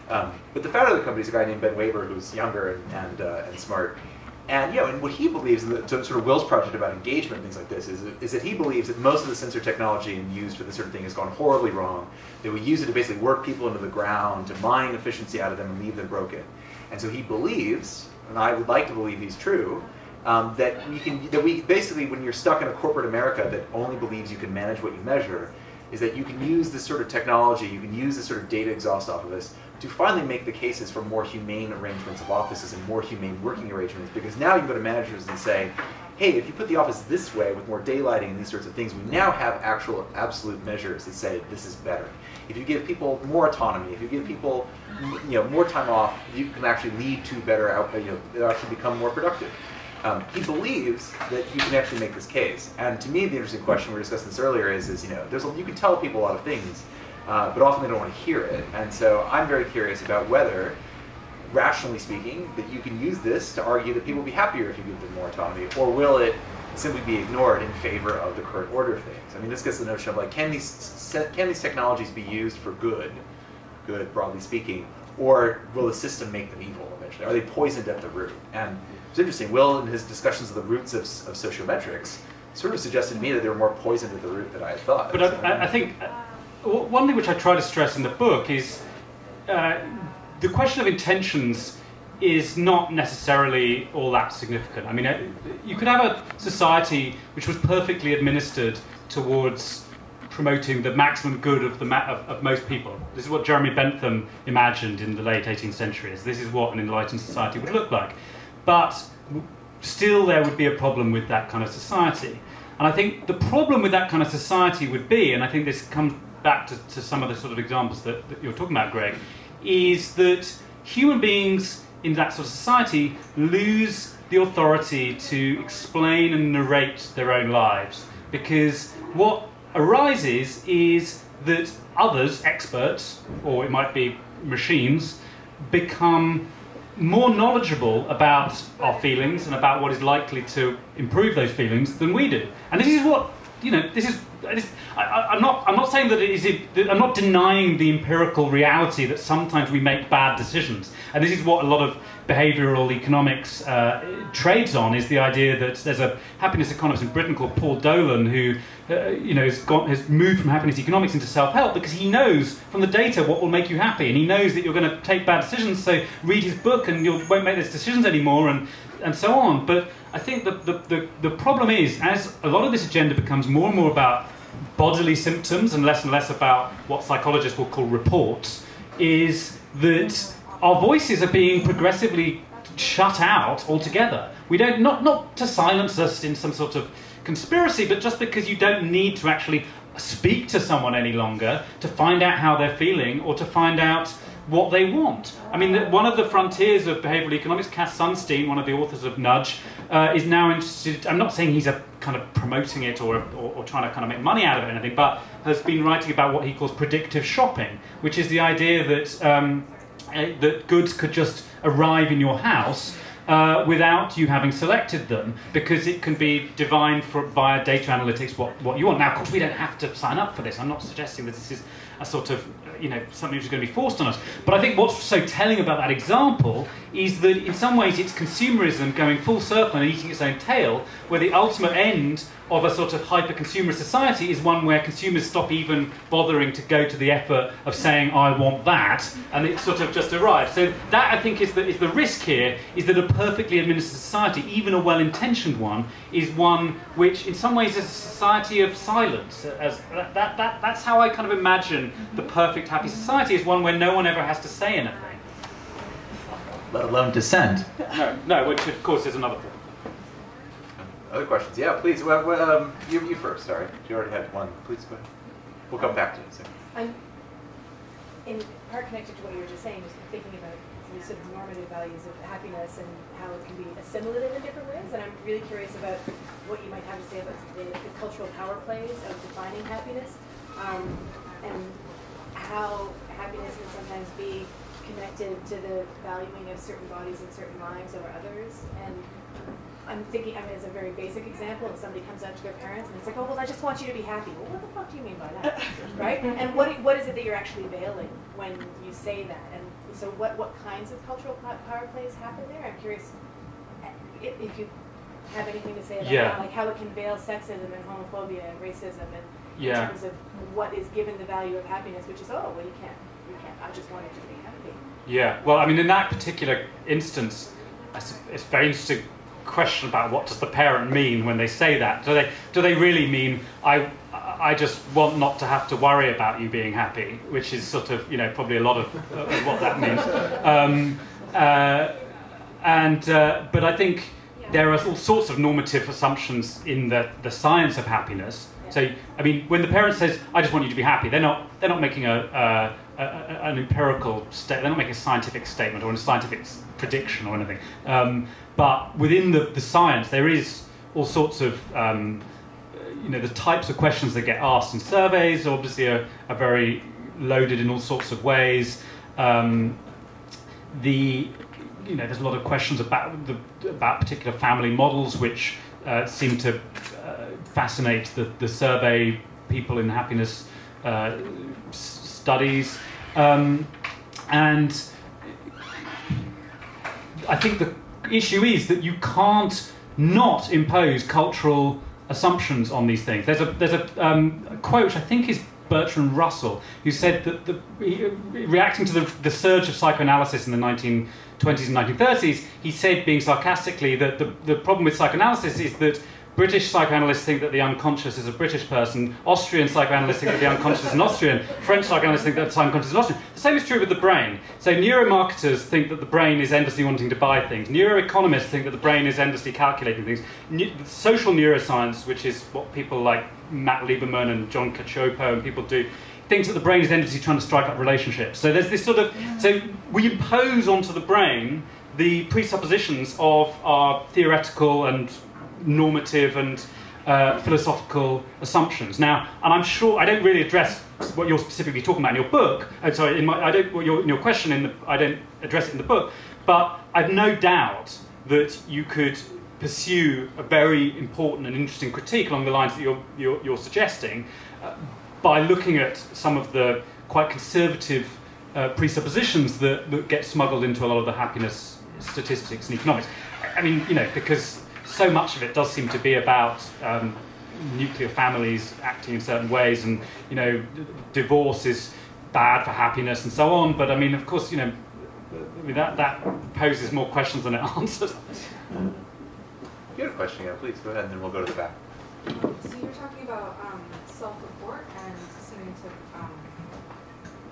S1: Um, but the founder of the company is a guy named Ben Waber who's younger and, and, uh, and smart. And you know, and what he believes, that, sort of Will's project about engagement and things like this, is, is that he believes that most of the sensor technology used for this sort of thing has gone horribly wrong. That we use it to basically work people into the ground, to mine efficiency out of them and leave them broken. And so he believes, and I would like to believe he's true, um, that we can that we basically when you're stuck in a corporate America that only believes you can manage what you measure, is that you can use this sort of technology, you can use this sort of data exhaust off of this to finally make the cases for more humane arrangements of offices and more humane working arrangements. Because now you can go to managers and say, hey, if you put the office this way with more daylighting and these sorts of things, we now have actual absolute measures that say this is better. If you give people more autonomy, if you give people you know more time off, you can actually lead to better output. You know, they'll actually become more productive. Um, he believes that you can actually make this case. And to me, the interesting question we were discussing this earlier is, is you know, there's a, you can tell people a lot of things, uh, but often they don't want to hear it. And so I'm very curious about whether, rationally speaking, that you can use this to argue that people will be happier if you give them more autonomy, or will it simply be ignored in favor of the current order of things? I mean, this gets to the notion of like, can these can these technologies be used for good, good broadly speaking, or will the system make them evil eventually? Are they poisoned at the root? And it's interesting. Will, in his discussions of the roots of, of sociometrics, sort of suggested to me that they were more poisoned at the root than I had thought.
S2: But I, I, think uh, one thing which I try to stress in the book is uh, the question of intentions is not necessarily all that significant. I mean, uh, you could have a society which was perfectly administered towards promoting the maximum good of, the of, of, most people. This is what Jeremy Bentham imagined in the late 18th century. This is what an enlightened society would look like. But still, there would be a problem with that kind of society. And I think the problem with that kind of society would be, and I think this comes back to, to some of the sort of examples that, that you're talking about, Greg, is that human beings in that sort of society lose the authority to explain and narrate their own lives. Because what arises is that others, experts, or it might be machines, become more knowledgeable about our feelings and about what is likely to improve those feelings than we do. And this is what you know. This is. I, am not. I'm not saying that it is. I'm not denying the empirical reality that sometimes we make bad decisions. And this is what a lot of behavioural economics uh, trades on is the idea that there's a happiness economist in Britain called Paul Dolan who uh, you know has, gone, has moved from happiness economics into self-help because he knows from the data what will make you happy and he knows that you're going to take bad decisions so read his book and you won't make those decisions anymore and and so on but I think the, the, the, the problem is as a lot of this agenda becomes more and more about bodily symptoms and less and less about what psychologists will call reports is that our voices are being progressively shut out altogether. We don't not not to silence us in some sort of conspiracy, but just because you don't need to actually speak to someone any longer to find out how they're feeling or to find out what they want. I mean, one of the frontiers of behavioral economics, Cass Sunstein, one of the authors of Nudge, uh, is now interested. I'm not saying he's a kind of promoting it or, or, or, trying to kind of make money out of it or anything, but has been writing about what he calls predictive shopping, which is the idea that um, uh, that goods could just arrive in your house uh, without you having selected them because it can be divined for, via data analytics what, what you want. Now, of course, we don't have to sign up for this. I'm not suggesting that this is a sort of you know something which is going to be forced on us. But I think what's so telling about that example is that in some ways it's consumerism going full circle and eating its own tail, where the ultimate end of a sort of hyper-consumer society is one where consumers stop even bothering to go to the effort of saying I want that, and it sort of just arrives. So that I think is the is the risk here is that a perfectly administered society, even a well-intentioned one, is one which in some ways is a society of silence. As that, that, that that's how I kind of imagine the perfect happy society is one where no one ever has to say anything.
S1: Let alone dissent.
S2: No, no, which of course is another problem.
S1: Other questions? Yeah, please. Well, well, um, you, you first. Sorry, you already had one. Please go ahead. We'll come back to you. in a second.
S6: I'm, in part connected to what you were just saying, just thinking about the sort of normative values of happiness and how it can be assimilated in different ways. And I'm really curious about what you might have to say about the, the cultural power plays of defining happiness um, and how happiness can sometimes be connected to the valuing of certain bodies and certain lives over others. And I'm thinking, I mean, as a very basic example, if somebody comes out to their parents and it's like, oh, well, I just want you to be happy. Well, what the fuck do you mean by that? right? And what, what is it that you're actually veiling when you say that? And so what, what kinds of cultural power plays happen there? I'm curious uh, if, if you have anything to say about
S2: Yeah.
S6: that, like how it can veil sexism and homophobia and racism and
S2: Yeah.
S6: in terms of what is given the value of happiness, which is, oh, well, you can't, you can't, I just wanted you to be happy.
S2: Yeah, well, I mean, in that particular instance, it's very interesting question about what does the parent mean when they say that. Do they do they really mean I I just want not to have to worry about you being happy, which is sort of you know probably a lot of, of what that means. Um, uh, and uh, but I think there are all sorts of normative assumptions in the, the science of happiness. So I mean, when the parent says, "I just want you to be happy," they're not they're not making a, a, a an empirical state. They're not making a scientific statement or a scientific prediction or anything. Um, but within the, the science, there is all sorts of um, you know the types of questions that get asked in surveys. Obviously, are, are very loaded in all sorts of ways. Um, the you know there's a lot of questions about the about particular family models which uh, seem to uh, fascinate the, the survey people in happiness uh, studies um, and I think the issue is that you can't not impose cultural assumptions on these things. There's a there's a, um, a quote I think is Bertrand Russell who said that the, he, reacting to the, the surge of psychoanalysis in the 1920s and 1930s, he said, being sarcastically, that the, the problem with psychoanalysis is that British psychoanalysts think that the unconscious is a British person. Austrian psychoanalysts think that the unconscious is an Austrian. French psychoanalysts think that the unconscious is an Austrian. The same is true with the brain. So neuromarketers think that the brain is endlessly wanting to buy things. Neuroeconomists think that the brain is endlessly calculating things. Ne- social neuroscience, which is what people like Matt Lieberman and John Cacioppo and people do, thinks that the brain is endlessly trying to strike up relationships. So there's this sort of so we impose onto the brain the presuppositions of our theoretical and normative and uh, philosophical assumptions. Now, and I'm sure I don't really address what you're specifically talking about in your book. Uh, sorry, in my I don't what your, in your question in the I don't address it in the book, but I've no doubt that you could pursue a very important and interesting critique along the lines that you're you're, you're suggesting uh, by looking at some of the quite conservative uh, presuppositions that, that get smuggled into a lot of the happiness statistics and economics. I mean, you know, because so much of it does seem to be about um, nuclear families acting in certain ways, and you know, d- divorce is bad for happiness and so on. But I mean, of course, you know, I mean, that that poses more questions than it answers.
S1: You had a question, yeah, please go ahead, and then we'll go to the back.
S4: So you're talking about um, self-report and seeming to um,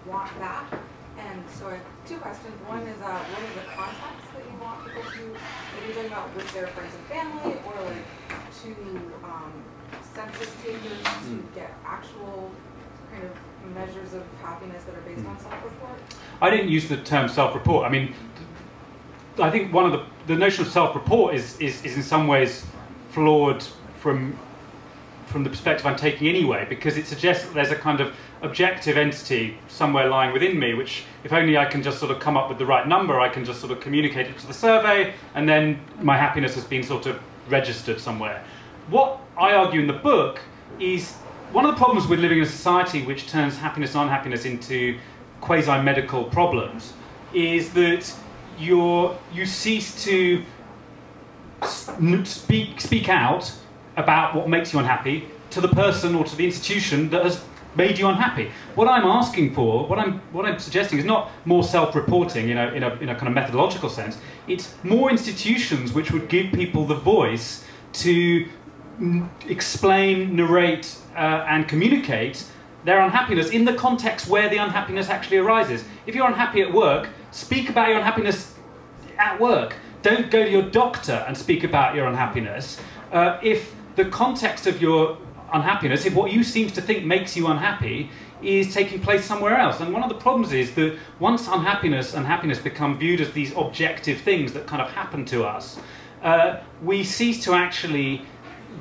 S4: want that. And so two questions. One is, uh, what is the context that you want people to, are you talking about with their friends and family or like to um, census takers to get actual kind of measures of happiness that are based on self-report?
S2: I didn't use the term self-report. I mean, I think one of the the notion of self-report is, is, is in some ways flawed from from the perspective I'm taking anyway, because it suggests that there's a kind of objective entity somewhere lying within me, which if only I can just sort of come up with the right number, I can just sort of communicate it to the survey, and then my happiness has been sort of registered somewhere. What I argue in the book is one of the problems with living in a society which turns happiness and unhappiness into quasi-medical problems is that you're, you cease to speak, speak out about what makes you unhappy to the person or to the institution that has made you unhappy. What I'm asking for, what I'm, what I'm suggesting is not more self-reporting you know, in, a, in a kind of methodological sense. It's more institutions which would give people the voice to explain, narrate, uh, and communicate their unhappiness in the context where the unhappiness actually arises. If you're unhappy at work, speak about your unhappiness at work. Don't go to your doctor and speak about your unhappiness. Uh, if the context of your unhappiness, if what you seem to think makes you unhappy, is taking place somewhere else. And one of the problems is that once unhappiness and happiness become viewed as these objective things that kind of happen to us, uh, we cease to actually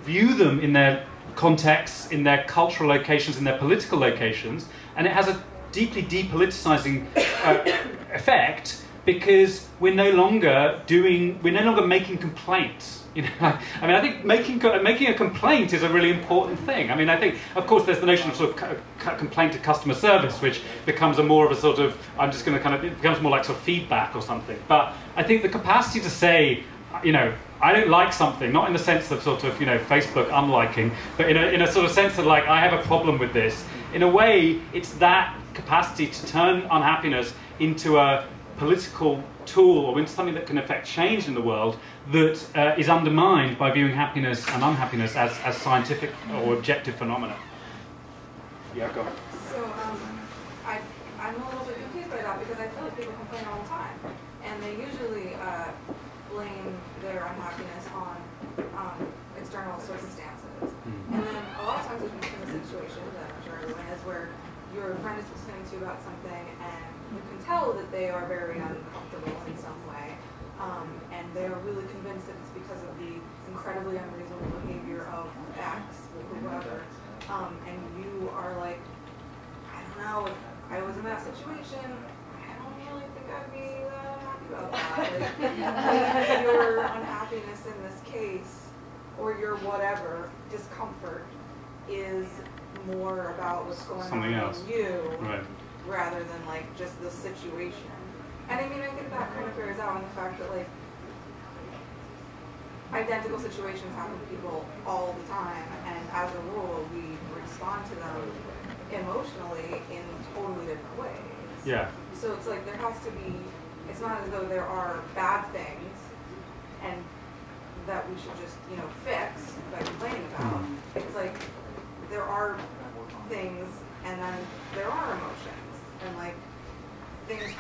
S2: view them in their contexts, in their cultural locations, in their political locations, and it has a deeply depoliticizing uh, effect because we're no longer doing, we're no longer making complaints you know, I mean, I think making making a complaint is a really important thing. I mean, I think, of course, there's the notion of sort of complaint to customer service, which becomes a more of a sort of I'm just going to kind of it becomes more like sort of feedback or something. But I think the capacity to say, you know, I don't like something, not in the sense of sort of you know Facebook unliking, but in a in a sort of sense of like I have a problem with this. In a way, it's that capacity to turn unhappiness into a political tool or into something that can affect change in the world that uh, is undermined by viewing happiness and unhappiness as, as scientific or objective phenomena. Yeah, go ahead.
S4: So um, I, I'm a little bit confused by that because I feel like people complain all the time. And they usually uh, blame their unhappiness on um, external circumstances. Mm. And then a lot of times it's in a situation that I'm sure everyone is where your friend is complaining to you about something and you can tell that they are very uncomfortable in some way. Um, and they are really convinced that it's because of the incredibly unreasonable behavior of X or whoever. Um, and you are like, I don't know, if I was in that situation, I don't really think I'd be uh, happy about that. Like, your unhappiness in this case, or your whatever, discomfort, is more about what's going
S2: Something
S4: on
S2: else.
S4: in you
S2: right.
S4: Rather than like just the situation. And I mean, I think that kind of bears out on the fact that like identical situations happen to people all the time, and as a rule, we respond to them emotionally in totally different ways.
S2: Yeah.
S4: So it's like there has to be. It's not as though there are bad things, and that we should just you know fix by complaining about.
S2: Mm-hmm.
S4: It's like there are things, and then there are emotions, and like things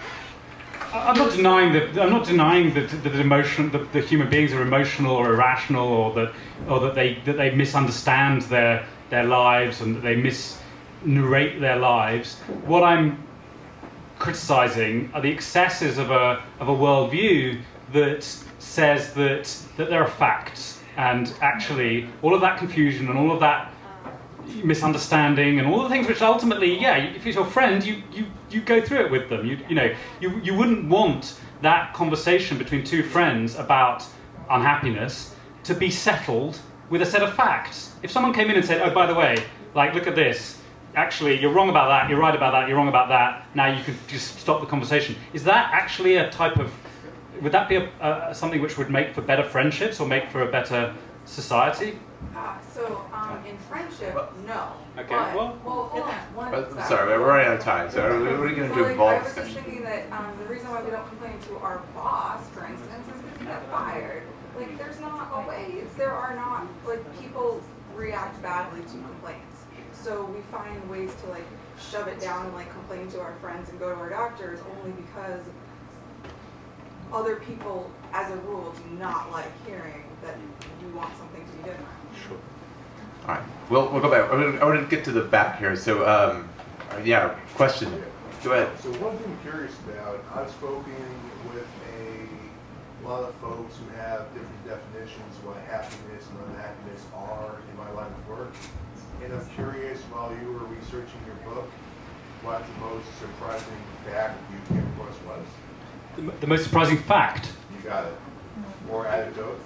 S2: I'm not denying that. I'm not denying that, that emotion, that the human beings are emotional or irrational, or that, or that they that they misunderstand their their lives and that they mis narrate their lives. What I'm criticizing are the excesses of a of a worldview that says that that there are facts, and actually all of that confusion and all of that misunderstanding and all the things which ultimately, yeah, if it's your friend, you, you, you go through it with them. You, you know, you, you wouldn't want that conversation between two friends about unhappiness to be settled with a set of facts. If someone came in and said, oh, by the way, like, look at this, actually, you're wrong about that, you're right about that, you're wrong about that, now you could just stop the conversation. Is that actually a type of, would that be a, something which would make for better friendships or make for a better society?
S4: Uh, so, um, in friendship, no.
S2: Okay,
S4: But,
S2: well-
S4: well, hold on, one
S1: But, sorry, we're running out of time. So, what are we going to do?
S4: like, I was just thinking that, um, the reason why we don't complain to our boss, for instance, is because he got fired. Like, there's not a way, there are not, like, people react badly to complaints. So we find ways to, like, shove it down and, like, complain to our friends and go to our doctors only because other people, as a rule, do not like hearing that you want something to be different.
S1: Sure. All right. We'll, we'll go back. I want, to, I want to get to the back here. So, um, yeah, question. Go ahead.
S7: So one thing I'm curious about, I've spoken with a lot of folks who have different definitions of what happiness and unhappiness are in my line of work. And I'm curious, while you were researching your book, what the most surprising fact you came across was.
S2: The, the most surprising fact.
S7: You got it. More anecdote?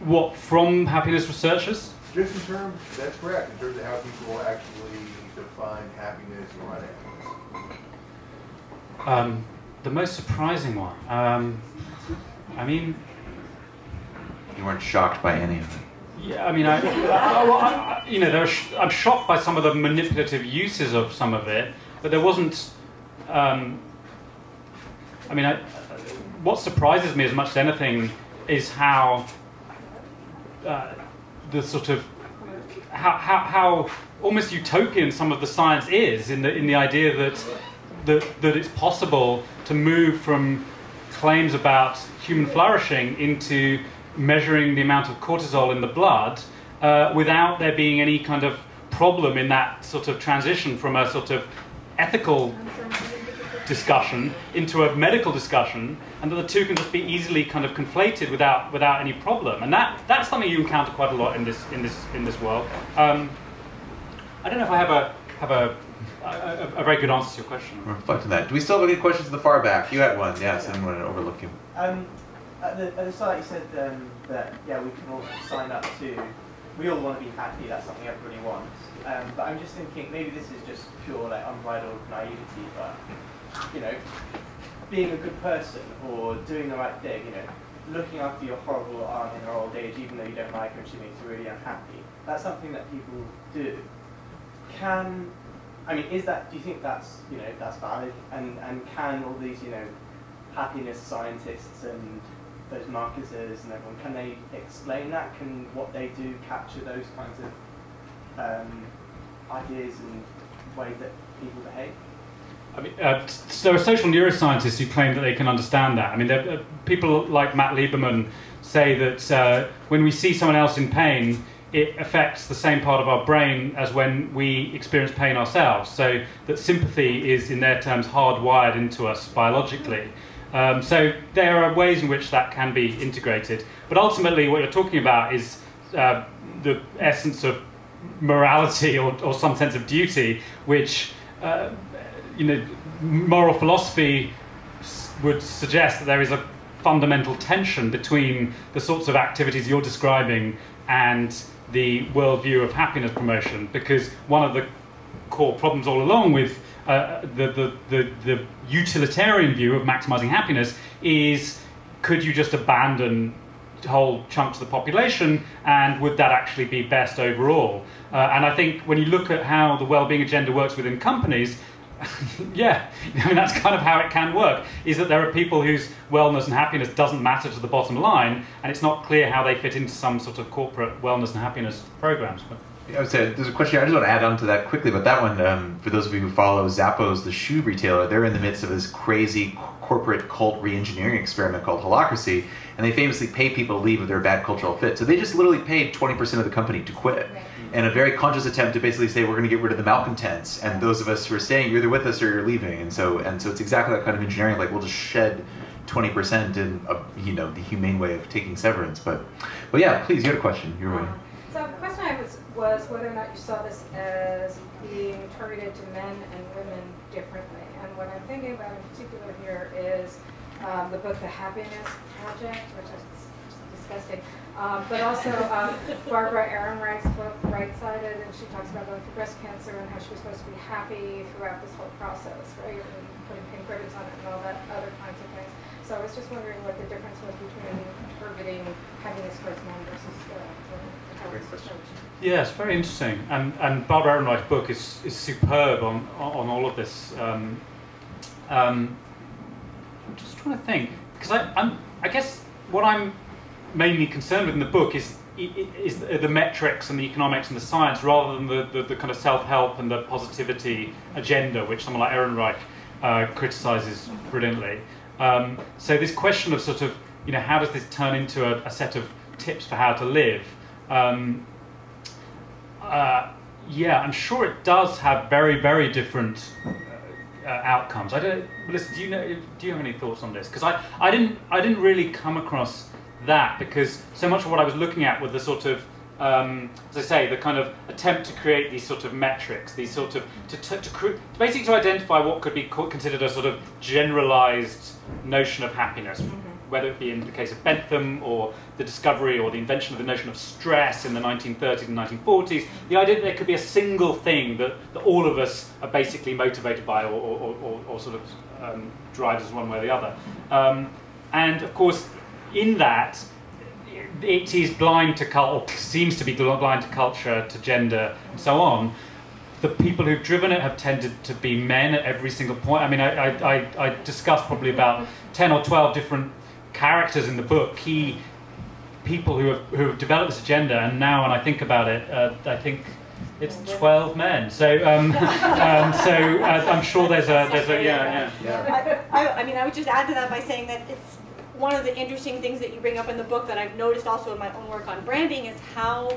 S2: What, from happiness researchers?
S7: Just in terms, that's correct, in terms of how people actually define happiness or unhappiness.
S2: Um, the most surprising one. Um, I mean,
S1: You weren't shocked by any of it.
S2: yeah, I mean, I, I, well, I- I- you know, there are sh- I'm shocked by some of the manipulative uses of some of it, but there wasn't. Um, I mean, I, what surprises me as much as anything is how uh, the sort of how, how, how almost utopian some of the science is in the in the idea that that, that it's possible to move from claims about human flourishing into measuring the amount of cortisol in the blood uh, without there being any kind of problem in that sort of transition from a sort of ethical discussion into a medical discussion, and that the two can just be easily kind of conflated without without any problem. And that that's something you encounter quite a lot in this in this in this world. Um, I don't know if I have a have a a, a, a very good answer to your question.
S1: Reflect on that. Do we still have any questions in the far back? You had one, yes. I didn't want to overlook you.
S8: Um, at, the, at the start, you said um, that yeah, we can all sign up to. We all want to be happy. That's something everybody wants. Um, but I'm just thinking maybe this is just pure like unbridled naivety. But you know, being a good person or doing the right thing. You know, looking after your horrible aunt in her old age, even though you don't like her and she makes you really unhappy. That's something that people do. Can I mean, is that? Do you think that's you know that's valid? And and can all these you know happiness scientists and those marketers and everyone can they explain that? Can what they do capture those kinds of um, ideas and ways that people behave?
S2: I mean, uh, there are social neuroscientists who claim that they can understand that. I mean, uh, people like Matt Lieberman say that uh, when we see someone else in pain, it affects the same part of our brain as when we experience pain ourselves. So that sympathy is, in their terms, hardwired into us biologically. Um, so there are ways in which that can be integrated. But ultimately, what you're talking about is uh, the essence of morality or, or some sense of duty, which uh, you know, moral philosophy would suggest that there is a fundamental tension between the sorts of activities you're describing and the worldview of happiness promotion, because one of the core problems all along with uh, the, the, the, the utilitarian view of maximizing happiness is could you just abandon whole chunks of the population and would that actually be best overall? Uh, and I think when you look at how the well-being agenda works within companies, yeah, I mean that's kind of how it can work. Is that there are people whose wellness and happiness doesn't matter to the bottom line, and it's not clear how they fit into some sort of corporate wellness and happiness programs. But
S1: I would say there's a question. I just want to add on to that quickly, but that one, um, for those of you who follow Zappos, the shoe retailer, they're in the midst of this crazy corporate cult re-engineering experiment called Holacracy, and they famously pay people to leave if they're a bad cultural fit. So they just literally paid 20% of the company to quit. And a very conscious attempt to basically say we're going to get rid of the malcontents, and those of us who are staying, you're either with us or you're leaving. And so, and so it's exactly that kind of engineering. Like we'll just shed 20% in, a, you know, the humane way of taking severance. But, but yeah, please, you had a question. You were waiting.
S9: So the question I was, was whether or not you saw this as being targeted to men and women differently. And what I'm thinking about in particular here is um, the book The Happiness Project, which is disgusting. Um, but also um, Barbara Ehrenreich's book, Bright-Sided, and she talks about going through breast cancer and how she was supposed to be happy throughout this whole process, right? And putting pink ribbons on it and all that other kinds of things. So I was just wondering what the difference was between targeting happiness towards men versus uh, it's
S2: very interesting, and and Barbara Ehrenreich's book is, is superb on on all of this. Um, um, I'm just trying to think because I I guess what I'm mainly concerned with in the book is is the metrics and the economics and the science rather than the, the, the kind of self-help and the positivity agenda which someone like Ehrenreich uh, criticizes brilliantly. Um, so this question of sort of you know how does this turn into a, a set of tips for how to live? Um, uh, yeah, I'm sure it does have very, very different uh, uh, outcomes. I don't, Melissa, do you know? Do you have any thoughts on this? Because I, I didn't, I didn't really come across that because so much of what I was looking at was the sort of, um, as I say, the kind of attempt to create these sort of metrics, these sort of to, to, to basically to identify what could be considered a sort of generalized notion of happiness. whether it be in the case of Bentham or the discovery or the invention of the notion of stress in the 1930s and 1940s, the idea that there could be a single thing that, that all of us are basically motivated by or, or, or, or sort of um, drives us one way or the other. Um, and of course, in that, it is blind to culture, seems to be blind to culture, to gender, and so on. The people who've driven it have tended to be men at every single point. I mean, I, I, I discussed probably about 10 or 12 different characters in the book, key people who have, who have developed this agenda, and now when I think about it, uh, I think it's 12 men. So, um, um, so uh, I'm sure there's a, there's a, yeah,
S3: yeah. I, I, I mean, I would just add to that by saying that it's one of the interesting things that you bring up in the book that I've noticed also in my own work on branding is how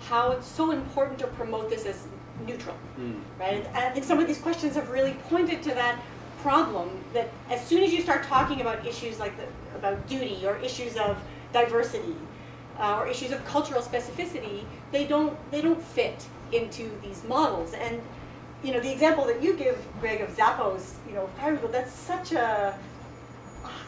S3: how it's so important to promote this as neutral, mm. right? And I think some of these questions have really pointed to that problem that as soon as you start talking about issues like the, about duty or issues of diversity uh, or issues of cultural specificity, they don't they don't fit into these models. And you know, the example that you give, Greg, of Zappos, you know, that's such a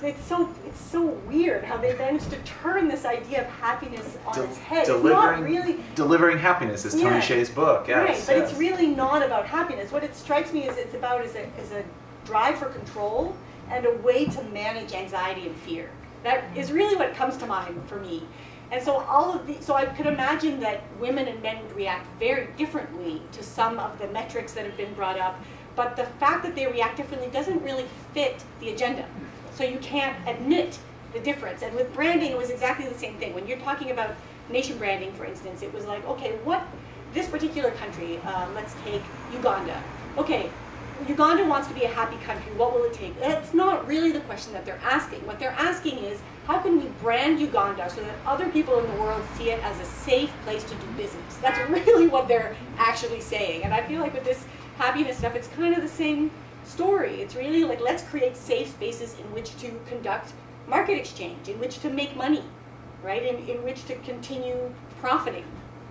S3: it's so it's so weird how they managed to turn this idea of happiness on De its head.
S1: Delivering,
S3: it's not really
S1: delivering happiness is Tony yeah, book. Yes,
S3: right, but
S1: yes.
S3: it's really not about happiness. What it strikes me is it's about is a, is a drive for control and a way to manage anxiety and fear. That is really what comes to mind for me. And so all of the, so I could imagine that women and men would react very differently to some of the metrics that have been brought up, but the fact that they react differently doesn't really fit the agenda. So you can't admit the difference. And with branding, it was exactly the same thing. When you're talking about nation branding, for instance, it was like, okay, what, this particular country, uh, let's take Uganda. Okay, Uganda wants to be a happy country, what will it take? That's not really the question that they're asking. What they're asking is, how can we brand Uganda so that other people in the world see it as a safe place to do business? That's really what they're actually saying. And I feel like with this happiness stuff, it's kind of the same story. It's really like let's create safe spaces in which to conduct market exchange, in which to make money, right? In, in which to continue profiting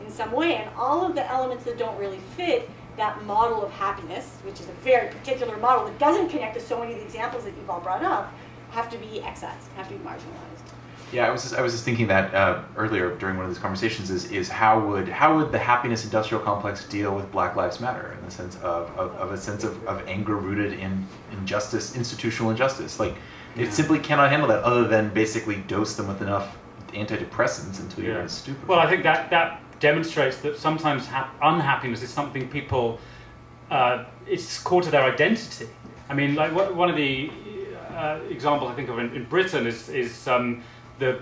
S3: in some way. And all of the elements that don't really fit that model of happiness, which is a very particular model that doesn't connect to so many of the examples that you've all brought up, have to be excised, have to be marginalized.
S1: Yeah, I was just, I was just thinking that uh, earlier during one of these conversations is is how would how would the happiness industrial complex deal with Black Lives Matter in the sense of, of, of a sense of, of anger rooted in injustice, institutional injustice. Like yeah. it simply cannot handle that other than basically dose them with enough antidepressants until yeah. you're stupid.
S2: Well, I think that that demonstrates that sometimes unhappiness is something people uh, it's core to their identity. I mean, like one of the uh, examples I think of in, in Britain is is um, the uh,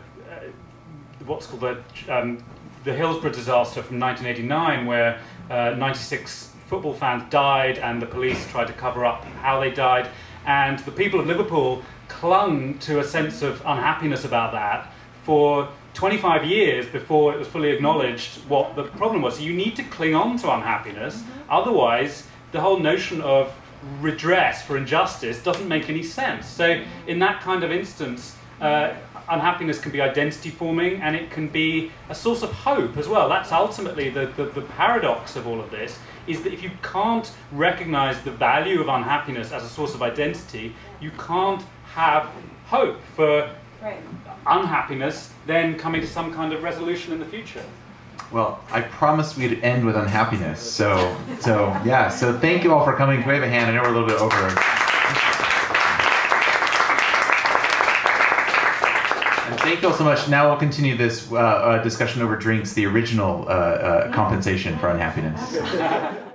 S2: what's called the um, the Hillsborough disaster from 1989, where uh, 96 football fans died, and the police tried to cover up how they died, and the people of Liverpool clung to a sense of unhappiness about that for 25 years before it was fully acknowledged what the problem was. So you need to cling on to unhappiness, mm-hmm. otherwise the whole notion of redress for injustice doesn't make any sense. So in that kind of instance, uh, unhappiness can be identity forming and it can be a source of hope as well. That's ultimately the, the, the, paradox of all of this is that if you can't recognize the value of unhappiness as a source of identity, you can't have hope for right. unhappiness then coming to some kind of resolution in the future.
S1: Well, I promised we'd end with unhappiness. So, so yeah. So thank you all for coming. Can we have a hand? I know we're a little bit over. Thank you all so much. Now we'll continue this uh, uh, discussion over drinks, the original uh, uh compensation for unhappiness.